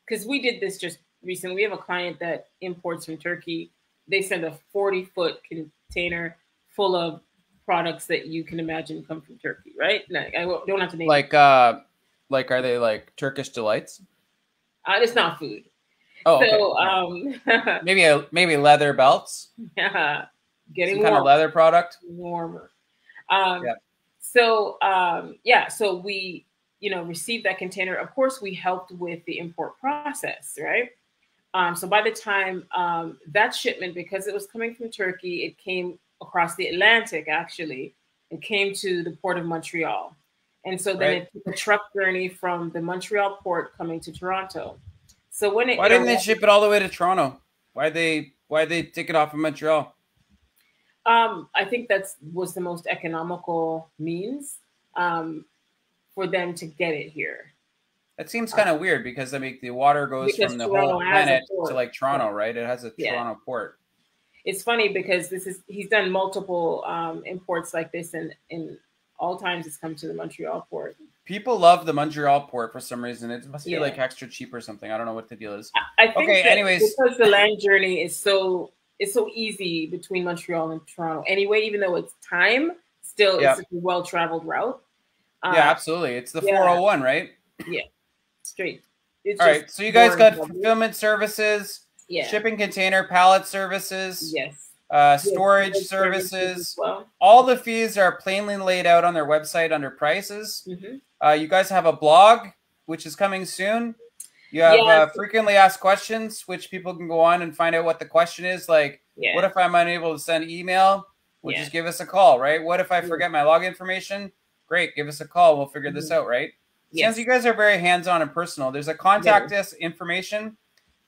Speaker 2: because we did this just recently we have a client that imports from turkey they send a 40 foot container full of products that you can imagine come from turkey right no, i don't have to name
Speaker 1: Like uh like are they like Turkish delights?
Speaker 2: uh, it's not food
Speaker 1: Oh, okay.
Speaker 2: so um
Speaker 1: maybe a maybe leather belts,
Speaker 2: yeah, getting
Speaker 1: some kind of leather product.
Speaker 2: warmer. Um,
Speaker 1: Yeah.
Speaker 2: So um, yeah, so we you know received that container. Of course, we helped with the import process, right? Um, so by the time um, that shipment, because it was coming from Turkey, it came across the Atlantic. Actually, it came to the port of Montreal, and so then
Speaker 1: Right.
Speaker 2: it took a truck journey from the Montreal port coming to Toronto. So when it
Speaker 1: Why didn't they ship it all the way to Toronto? Why they why they take it off of Montreal?
Speaker 2: Um, I think that's was the most economical means um, for them to get it here.
Speaker 1: That seems kind of weird because I mean the water goes
Speaker 2: Because
Speaker 1: from the
Speaker 2: Toronto
Speaker 1: whole planet to like Toronto, right? It has a
Speaker 2: Yeah.
Speaker 1: Toronto port.
Speaker 2: It's funny because this is he's done multiple um, imports like this, and in all times it's come to the Montreal port.
Speaker 1: People love the Montreal port for some reason. It must be
Speaker 2: Yeah.
Speaker 1: like extra cheap or something. I don't know what the deal is.
Speaker 2: I- think
Speaker 1: Okay, anyways.
Speaker 2: because the land journey is so it's so easy between Montreal and Toronto anyway, even though it's time, still
Speaker 1: Yeah.
Speaker 2: it's a well traveled route. Uh,
Speaker 1: yeah, absolutely. It's the
Speaker 2: yeah.
Speaker 1: 401, right?
Speaker 2: Straight. It's
Speaker 1: All right. So you guys got fulfillment services,
Speaker 2: yeah.
Speaker 1: shipping container, pallet services,
Speaker 2: Yes.
Speaker 1: uh, storage services.
Speaker 2: well.
Speaker 1: All the fees are plainly laid out on their website under prices.
Speaker 2: Mhm.
Speaker 1: Uh, you guys have a blog, which is coming soon. You have
Speaker 2: Yeah.
Speaker 1: uh, frequently asked questions, which people can go on and find out what the question is. Like,
Speaker 2: Yeah.
Speaker 1: what if I'm unable to send email? Well,
Speaker 2: Yeah.
Speaker 1: just give us a call, right? What if I forget my log information? Great, give us a call. We'll figure this out, right?
Speaker 2: Yes.
Speaker 1: Since you guys are very hands-on and personal, there's a contact us information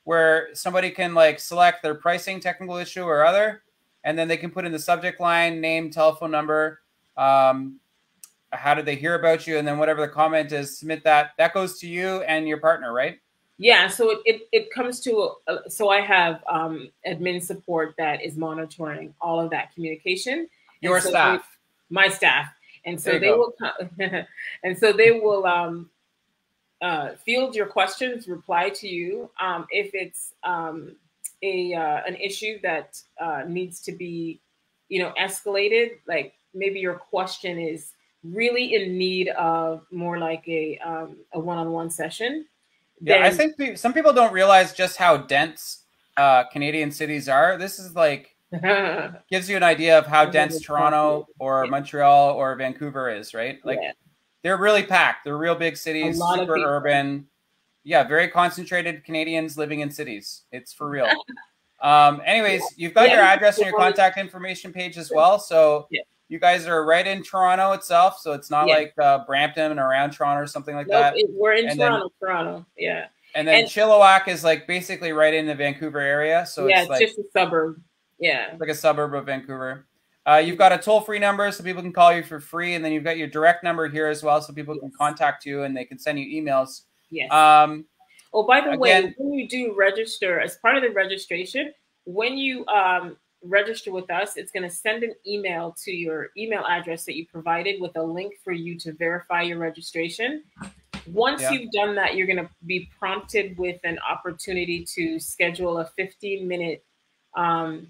Speaker 1: where somebody can like select their pricing, technical issue, or other, and then they can put in the subject line, name, telephone number, um, how did they hear about you, and then whatever the comment is, submit that. That goes to you and your partner, right?
Speaker 2: Yeah, so it, it, it comes to uh, so I have um, admin support that is monitoring all of that communication.
Speaker 1: Your
Speaker 2: so
Speaker 1: staff.
Speaker 2: they- my staff, and so they
Speaker 1: go.
Speaker 2: will co- and so they will um, uh, field your questions, reply to you um, if it's um, a uh, an issue that uh, needs to be you know escalated. Like maybe your question is really in need of more like a um, a one on one session.
Speaker 1: Yeah, I think some people don't realize just how dense uh, Canadian cities are. This is like gives you an idea of how dense Toronto or Montreal or Vancouver is, right? Like
Speaker 2: Yeah.
Speaker 1: they're really packed. They're real big cities, super urban. Yeah, very concentrated Canadians living in cities. It's for real. um, anyways, you've got
Speaker 2: Yeah.
Speaker 1: your address and your contact information page as well. So
Speaker 2: Yeah.
Speaker 1: you guys are right in Toronto itself. So it's not like uh, Brampton and around Toronto or something like
Speaker 2: Nope,
Speaker 1: that.
Speaker 2: it- we're in
Speaker 1: And then-
Speaker 2: Toronto, Toronto. Yeah.
Speaker 1: And then
Speaker 2: and-
Speaker 1: Chilliwack is like basically right in the Vancouver area. So
Speaker 2: yeah,
Speaker 1: it's
Speaker 2: it's
Speaker 1: like
Speaker 2: just a suburb. Yeah.
Speaker 1: like a suburb of Vancouver. Uh, you've got a toll free number so people can call you for free, and then you've got your direct number here as well, so people can contact you and they can send you emails.
Speaker 2: Yes.
Speaker 1: Um,
Speaker 2: oh, by the way, when you do register, as part of the registration, when you um, register with us, it's going to send an email to your email address that you provided with a link for you to verify your registration. Once
Speaker 1: Yeah.
Speaker 2: you've done that, you're going to be prompted with an opportunity to schedule a 15 minute um,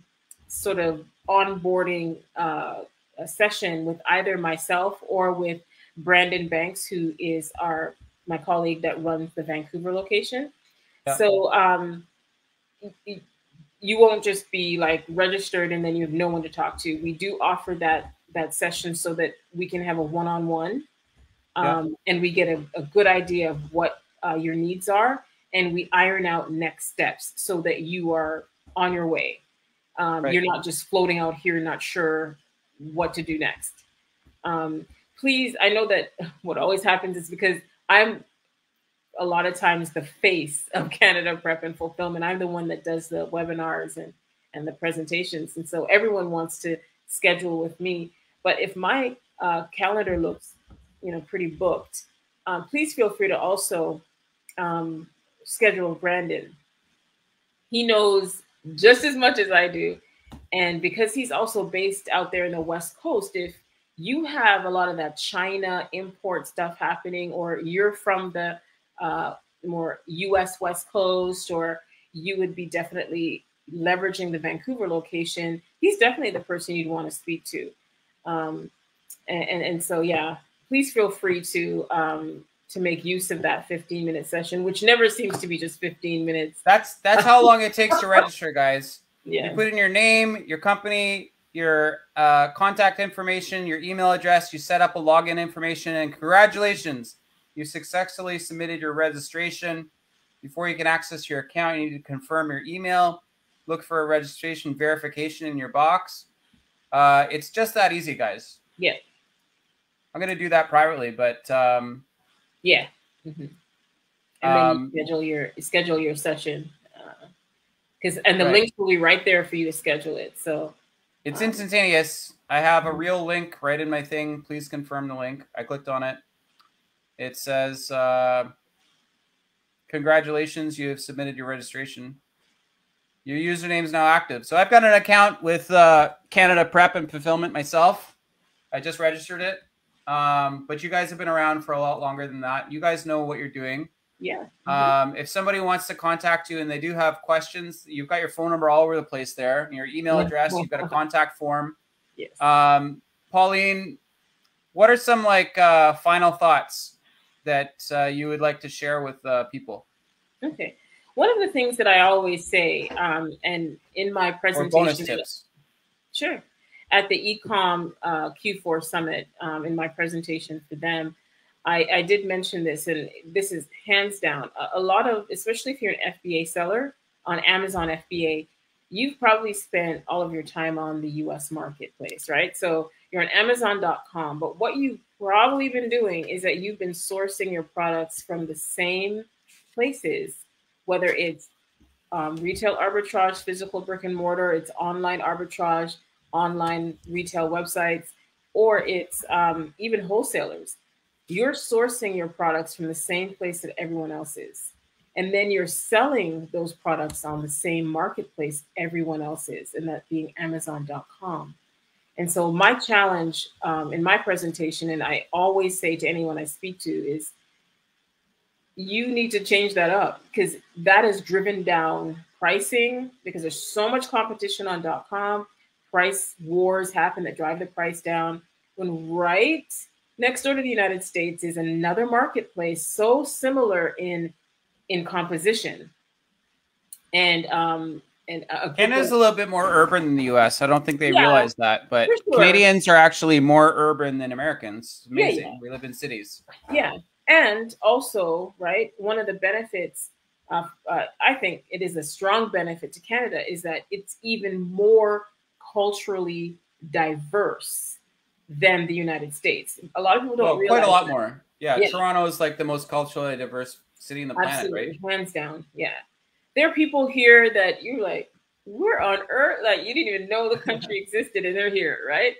Speaker 2: sort of onboarding uh, a session with either myself or with Brandon Banks, who is our my colleague that runs the Vancouver location.
Speaker 1: Yeah.
Speaker 2: So um, you won't just be like registered and then you have no one to talk to. We do offer that that session so that we can have a one on one, um, and we get a, a good idea of what uh, your needs are, and we iron out next steps so that you are on your way. Um,
Speaker 1: Right.
Speaker 2: You're not just floating out here, not sure what to do next. Um, please, I know that what always happens is because I'm a lot of times the face of Canada Prep and Fulfillment. I'm the one that does the webinars and and the presentations, and so everyone wants to schedule with me. But if my uh, calendar looks, you know, pretty booked, um, please feel free to also um, schedule Brandon. He knows just as much as I do. And because he's also based out there in the West Coast, if you have a lot of that China import stuff happening, or you're from the uh, more US West Coast, or you would be definitely leveraging the Vancouver location, he's definitely the person you'd want to speak to. Um, and, and, and, so, yeah, please feel free to um, to make use of that 15 minute session, which never seems to be just 15 minutes.
Speaker 1: That's that's how long it takes to register, guys.
Speaker 2: Yeah.
Speaker 1: You put in your name, your company, your uh, contact information, your email address. You set up a login information, and congratulations, you successfully submitted your registration. Before you can access your account, you need to confirm your email. Look for a registration verification in your box. Uh, it's just that easy, guys.
Speaker 2: Yeah.
Speaker 1: I'm gonna do that privately, but um,
Speaker 2: yeah. Mm-hmm. And then um, you schedule your schedule your session because uh, and the right. links will be right there for you to schedule it. So
Speaker 1: it's um, instantaneous. I have a real link right in my thing. Please confirm the link. I clicked on it. It says, uh, "Congratulations, you have submitted your registration. Your username is now active." So I've got an account with uh, Canada Prep and Fulfillment myself. I just registered it. Um, but you guys have been around for a lot longer than that. You guys know what you're doing.
Speaker 2: Yeah.
Speaker 1: Mm-hmm. Um, if somebody wants to contact you and they do have questions, you've got your phone number all over the place there, your email address, you've got a contact form.
Speaker 2: Yes.
Speaker 1: Um, Pauline, what are some like uh, final thoughts that uh, you would like to share with uh, people?
Speaker 2: Okay. One of the things that I always say, um, and in my presentation,
Speaker 1: or bonus tips.
Speaker 2: Sure at the Ecom uh, Q4 Summit um, in my presentation for them, I, I, did mention this, and this is hands down a, a, lot of, especially if you're an FBA seller on Amazon FBA, you've probably spent all of your time on the US marketplace, right? So you're on Amazon.com, but what you've probably been doing is that you've been sourcing your products from the same places, whether it's um, retail arbitrage, physical brick and mortar, it's online arbitrage online retail websites, or it's um, even wholesalers. You're sourcing your products from the same place that everyone else is. And then you're selling those products on the same marketplace everyone else is, and that being Amazon.com. And so, my challenge um, in my presentation, and I always say to anyone I speak to, is you need to change that up because that has driven down pricing because there's so much competition on .com price wars happen that drive the price down. When right next door to the United States is another marketplace so similar in in composition. And um and
Speaker 1: a Canada's a little bit more urban than the U.S. I don't think they yeah, realize that, but sure. Canadians are actually more urban than Americans. It's amazing. Yeah, yeah. We live in cities.
Speaker 2: Yeah, and also, right, one of the benefits, uh, uh, I think it is a strong benefit to Canada, is that it's even more culturally diverse than the United States. A lot of people don't well, realize
Speaker 1: quite a lot that. more. Yeah, yeah, Toronto is like the most culturally diverse city in the
Speaker 2: Absolutely.
Speaker 1: planet, right?
Speaker 2: Hands down. Yeah. There are people here that you're like, we're on earth, like you didn't even know the country existed and they're here, right?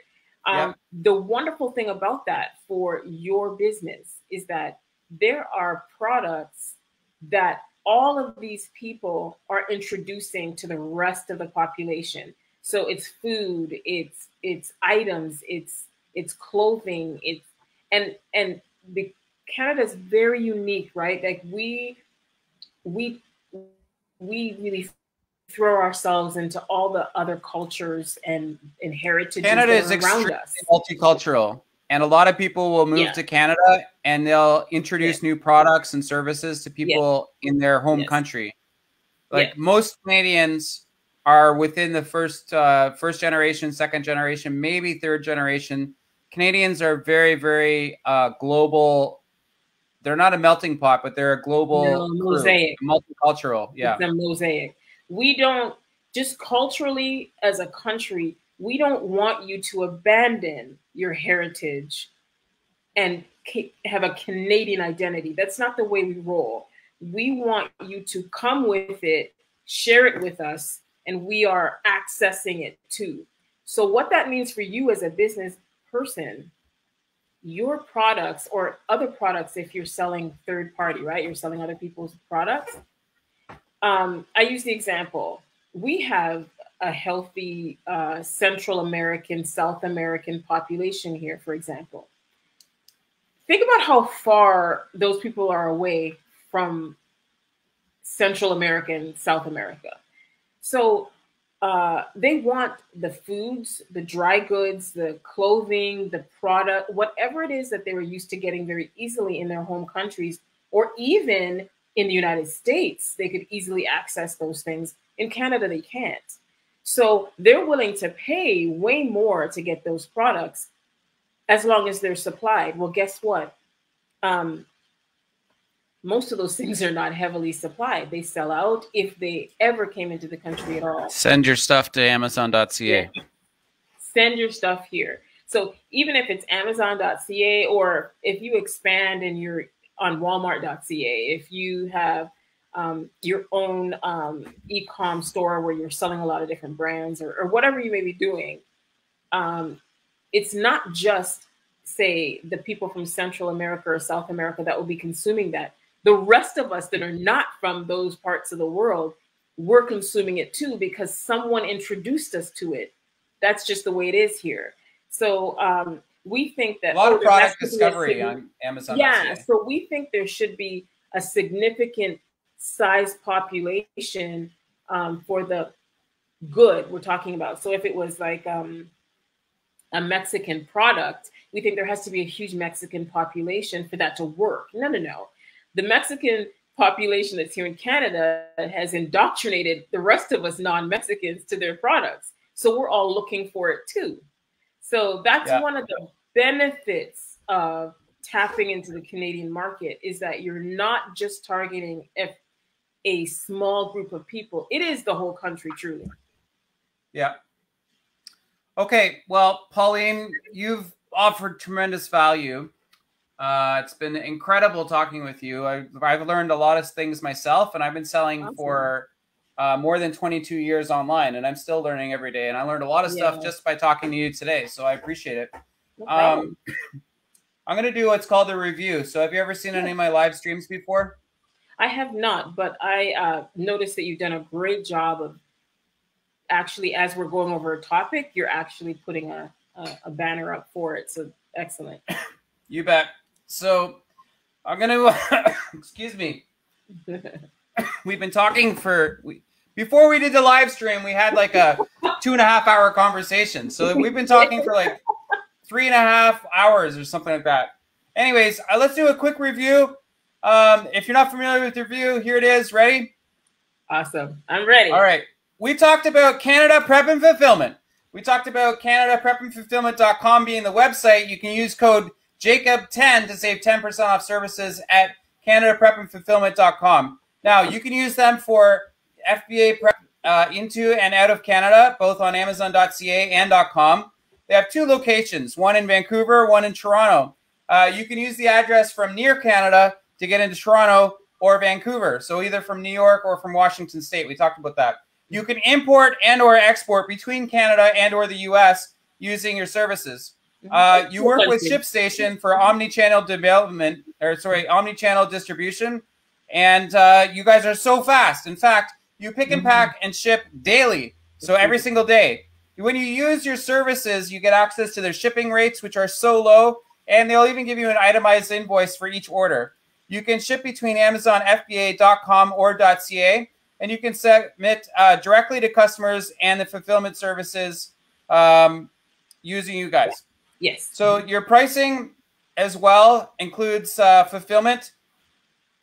Speaker 2: Um, yeah. The wonderful thing about that for your business is that there are products that all of these people are introducing to the rest of the population. So it's food, it's it's items, it's it's clothing, it's and and the Canada's very unique, right? Like we we we really throw ourselves into all the other cultures and, and heritages
Speaker 1: Canada is around us. multicultural. And a lot of people will move yeah. to Canada and they'll introduce yeah. new products and services to people yeah. in their home country. Like most Canadians are within the first uh, first generation, second generation, maybe third generation. Canadians are very, very uh, global. They're not a melting pot, but they're a global no,
Speaker 2: mosaic,
Speaker 1: crew, multicultural. Yeah,
Speaker 2: it's a mosaic. We don't just culturally as a country. We don't want you to abandon your heritage and have a Canadian identity. That's not the way we roll. We want you to come with it, share it with us, and we are accessing it too. So, what that means for you as a business person, your products or other products, if you're selling third party, right? You're selling other people's products, um, I use the example we have a healthy uh, Central American, South American population here, for example. Think about how far those people are away from Central America and South America. So uh, they want the foods, the dry goods, the clothing, the product, whatever it is that they were used to getting very easily in their home countries, or even in the United States, they could easily access those things. In Canada, they can't. So they're willing to pay way more to get those products as long as they're supplied. Well, guess what? Um, most of those things are not heavily supplied. They sell out if they ever came into the country at all.
Speaker 1: Send your stuff to Amazon.ca.
Speaker 2: Yeah. Send your stuff here. So even if it's Amazon.ca or if you expand and you're on Walmart.ca, if you have um, your own um, e-com store where you're selling a lot of different brands or, or whatever you may be doing, um, it's not just say the people from Central America or South America that will be consuming that the rest of us that are not from those parts of the world, we're consuming it too because someone introduced us to it. That's just the way it is here. So um, we think that
Speaker 1: a lot of product discovery on Amazon.
Speaker 2: Yeah, so we think there should be a significant size population um, for the good we're talking about. So if it was like um, a Mexican product, we think there has to be a huge Mexican population for that to work. No, no, no the Mexican population that's here in Canada has indoctrinated the rest of us non-Mexicans to their products. So we're all looking for it too. So that's yeah. one of the benefits of tapping into the Canadian market is that you're not just targeting a, a small group of people. It is the whole country truly.
Speaker 1: Yeah. Okay, well, Pauline, you've offered tremendous value. Uh, it's been incredible talking with you. I, have learned a lot of things myself, and I've been selling awesome. for uh, more than 22 years online, and I'm still learning every day. And I learned a lot of yeah. stuff just by talking to you today. So I appreciate it. No um, I'm going to do what's called a review. So have you ever seen yeah. any of my live streams before?
Speaker 2: I have not, but I uh, noticed that you've done a great job of actually, as we're going over a topic, you're actually putting a, a, a banner up for it. So excellent.
Speaker 1: You bet. So I'm gonna excuse me. We've been talking for we, before we did the live stream. We had like a two and a half hour conversation. So we've been talking for like three and a half hours or something like that. Anyways, uh, let's do a quick review. Um, if you're not familiar with the review, here it is. Ready?
Speaker 2: Awesome. I'm ready.
Speaker 1: All right. We talked about Canada Prep and Fulfillment. We talked about Canada Prep and Fulfillment.com being the website. You can use code Jacob 10 to save 10% off services at CanadaPrepandFulfillment.com. Now, you can use them for FBA prep uh, into and out of Canada, both on Amazon.ca and .com. They have two locations, one in Vancouver, one in Toronto. Uh, you can use the address from near Canada to get into Toronto or Vancouver. So either from New York or from Washington State. We talked about that. You can import and or export between Canada and or the US using your services. Uh, you work with ShipStation for omni-channel development, or sorry, omni-channel distribution, and uh, you guys are so fast. In fact, you pick and pack and ship daily, so every single day. When you use your services, you get access to their shipping rates, which are so low, and they'll even give you an itemized invoice for each order. You can ship between Amazon FBA.com or .ca, and you can submit uh, directly to customers and the fulfillment services um, using you guys.
Speaker 2: Yes.
Speaker 1: So your pricing as well includes uh, fulfillment,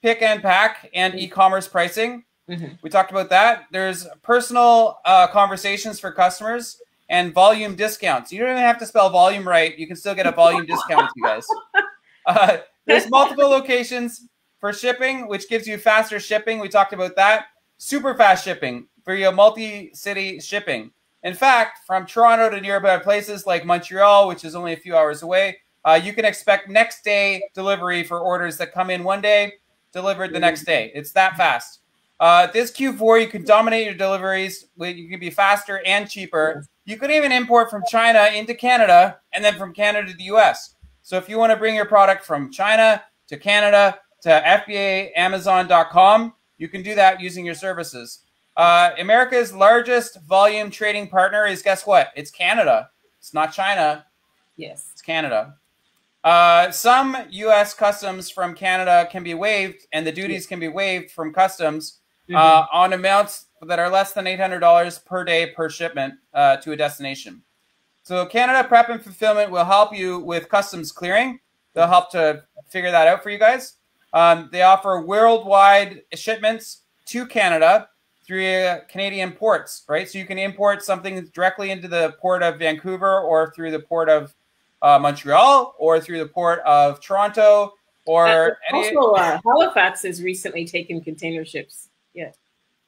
Speaker 1: pick and pack, and mm-hmm. e-commerce pricing. Mm-hmm. We talked about that. There's personal uh, conversations for customers and volume discounts. You don't even have to spell volume right. You can still get a volume discount with you guys. Uh, there's multiple locations for shipping, which gives you faster shipping. We talked about that. Super fast shipping for your multi-city shipping. In fact, from Toronto to nearby places like Montreal, which is only a few hours away, uh, you can expect next day delivery for orders that come in one day, delivered the next day. It's that fast. Uh, this Q4, you can dominate your deliveries. You can be faster and cheaper. You can even import from China into Canada and then from Canada to the US. So if you want to bring your product from China to Canada to FBA Amazon.com, you can do that using your services. Uh, America's largest volume trading partner is guess what? It's Canada. It's not China.
Speaker 2: Yes.
Speaker 1: It's Canada. Uh, some U.S. customs from Canada can be waived, and the duties can be waived from customs mm-hmm. uh, on amounts that are less than $800 per day per shipment uh, to a destination. So Canada Prep and Fulfillment will help you with customs clearing. They'll help to figure that out for you guys. Um, they offer worldwide shipments to Canada through uh, Canadian ports, right? So you can import something directly into the port of Vancouver or through the port of uh, Montreal or through the port of Toronto or
Speaker 2: any... also uh, Halifax has recently taken container ships. Yeah.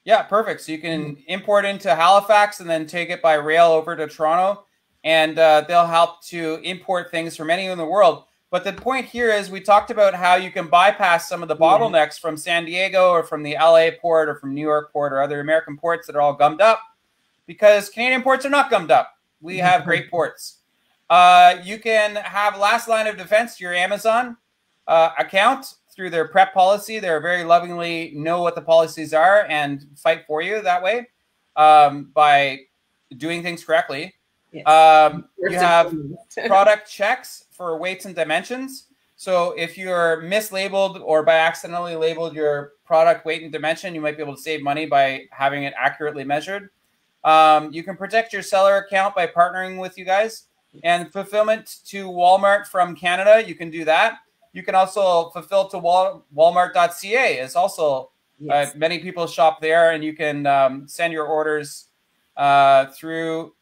Speaker 1: Yeah, perfect. So you can import into Halifax and then take it by rail over to Toronto, and uh, they'll help to import things from anywhere in the world. But the point here is we talked about how you can bypass some of the bottlenecks from San Diego or from the LA port or from New York port or other American ports that are all gummed up because Canadian ports are not gummed up. We have great ports. Uh, you can have last line of defense to your Amazon uh, account through their prep policy. They're very lovingly know what the policies are and fight for you that way um, by doing things correctly. Yes. Um, you have product checks for weights and dimensions. So if you're mislabeled or by accidentally labeled your product weight and dimension, you might be able to save money by having it accurately measured. Um, you can protect your seller account by partnering with you guys. And fulfillment to Walmart from Canada, you can do that. You can also fulfill to Wal- Walmart.ca. Is also uh, yes. uh, many people shop there, and you can um, send your orders uh, through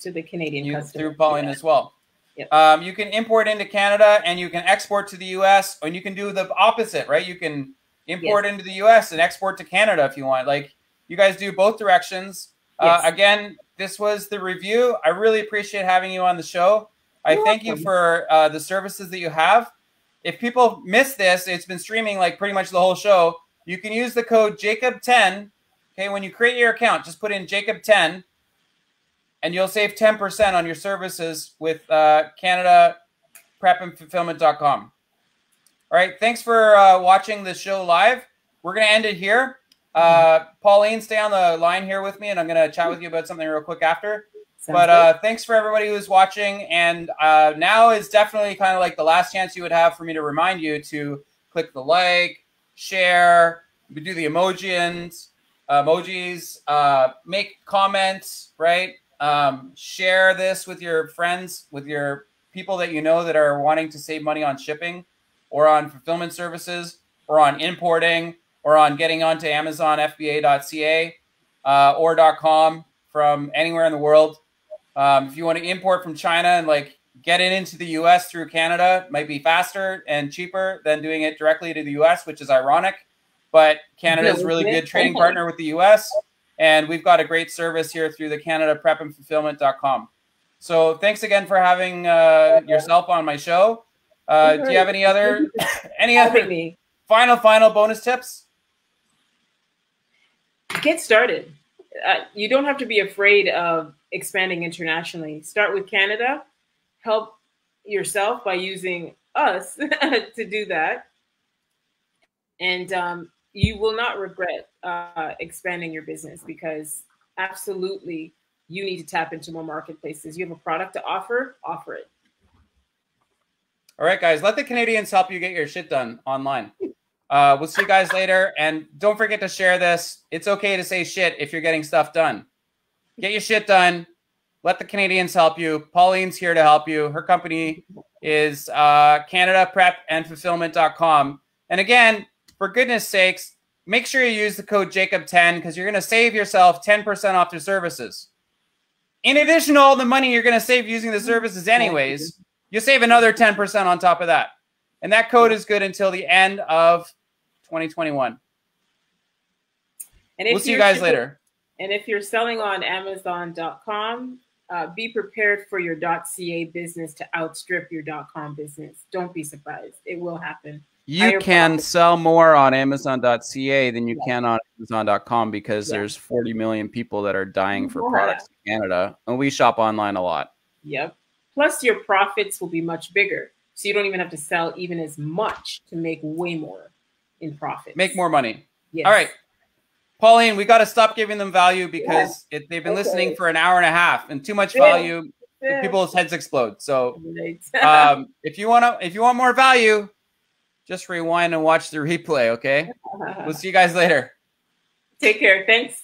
Speaker 2: to the Canadian
Speaker 1: you, through Pauline yeah. as well. Yep. Um, you can import into Canada and you can export to the US, and you can do the opposite, right? You can import yes. into the US and export to Canada if you want. Like you guys do both directions. Uh, yes. Uh, again, this was the review. I really appreciate having you on the show. I You're thank welcome. you for uh, the services that you have. If people miss this, it's been streaming like pretty much the whole show. You can use the code Jacob10. Okay, when you create your account, just put in Jacob10 and you'll save 10% on your services with uh, Canada Prep and Fulfillment.com. All right, thanks for uh, watching the show live. We're going to end it here. Uh, Pauline, stay on the line here with me, and I'm going to chat with you about something real quick after. Sounds but uh, thanks for everybody who's watching. And uh, now is definitely kind of like the last chance you would have for me to remind you to click the like, share, do the emojis, emojis, uh, make comments, right? Um, share this with your friends, with your people that you know that are wanting to save money on shipping or on fulfillment services or on importing or on getting onto Amazon, FBA.ca uh, or .com from anywhere in the world. Um, if you want to import from China and like get it into the US through Canada, might be faster and cheaper than doing it directly to the US, which is ironic. But Canada is really good trading partner with the US. And we've got a great service here through the Canada Prep and Fulfillment.com. So thanks again for having uh, yourself on my show. Uh, do you have any other any other final final bonus tips?
Speaker 2: Get started. Uh, you don't have to be afraid of expanding internationally. Start with Canada. Help yourself by using us to do that. And um, you will not regret uh, expanding your business because absolutely you need to tap into more marketplaces. You have a product to offer, offer it.
Speaker 1: All right, guys, let the Canadians help you get your shit done online. Uh, we'll see you guys later. And don't forget to share this. It's okay to say shit if you're getting stuff done. Get your shit done. Let the Canadians help you. Pauline's here to help you. Her company is uh, Canada Prep and Fulfillment.com. And again, for goodness sakes, make sure you use the code Jacob10 because you're going to save yourself 10% off your services. In addition to all the money you're going to save using the services, anyways, you save another 10% on top of that. And that code is good until the end of 2021. And we'll see you guys later.
Speaker 2: And if you're selling on Amazon.com, uh, be prepared for your .ca business to outstrip your .com business. Don't be surprised; it will happen
Speaker 1: you can product. sell more on Amazon.ca than you yeah. can on Amazon.com because yeah. there's 40 million people that are dying for yeah. products in Canada, and we shop online a lot.
Speaker 2: Yep. Plus, your profits will be much bigger, so you don't even have to sell even as much to make way more in profit.
Speaker 1: Make more money. Yes. All right. Pauline, we got to stop giving them value because it, they've been okay. listening for an hour and a half, and too much value, people's heads explode. So, um, if you want to, if you want more value, just rewind and watch the replay, okay? we'll see you guys later.
Speaker 2: Take care. Thanks.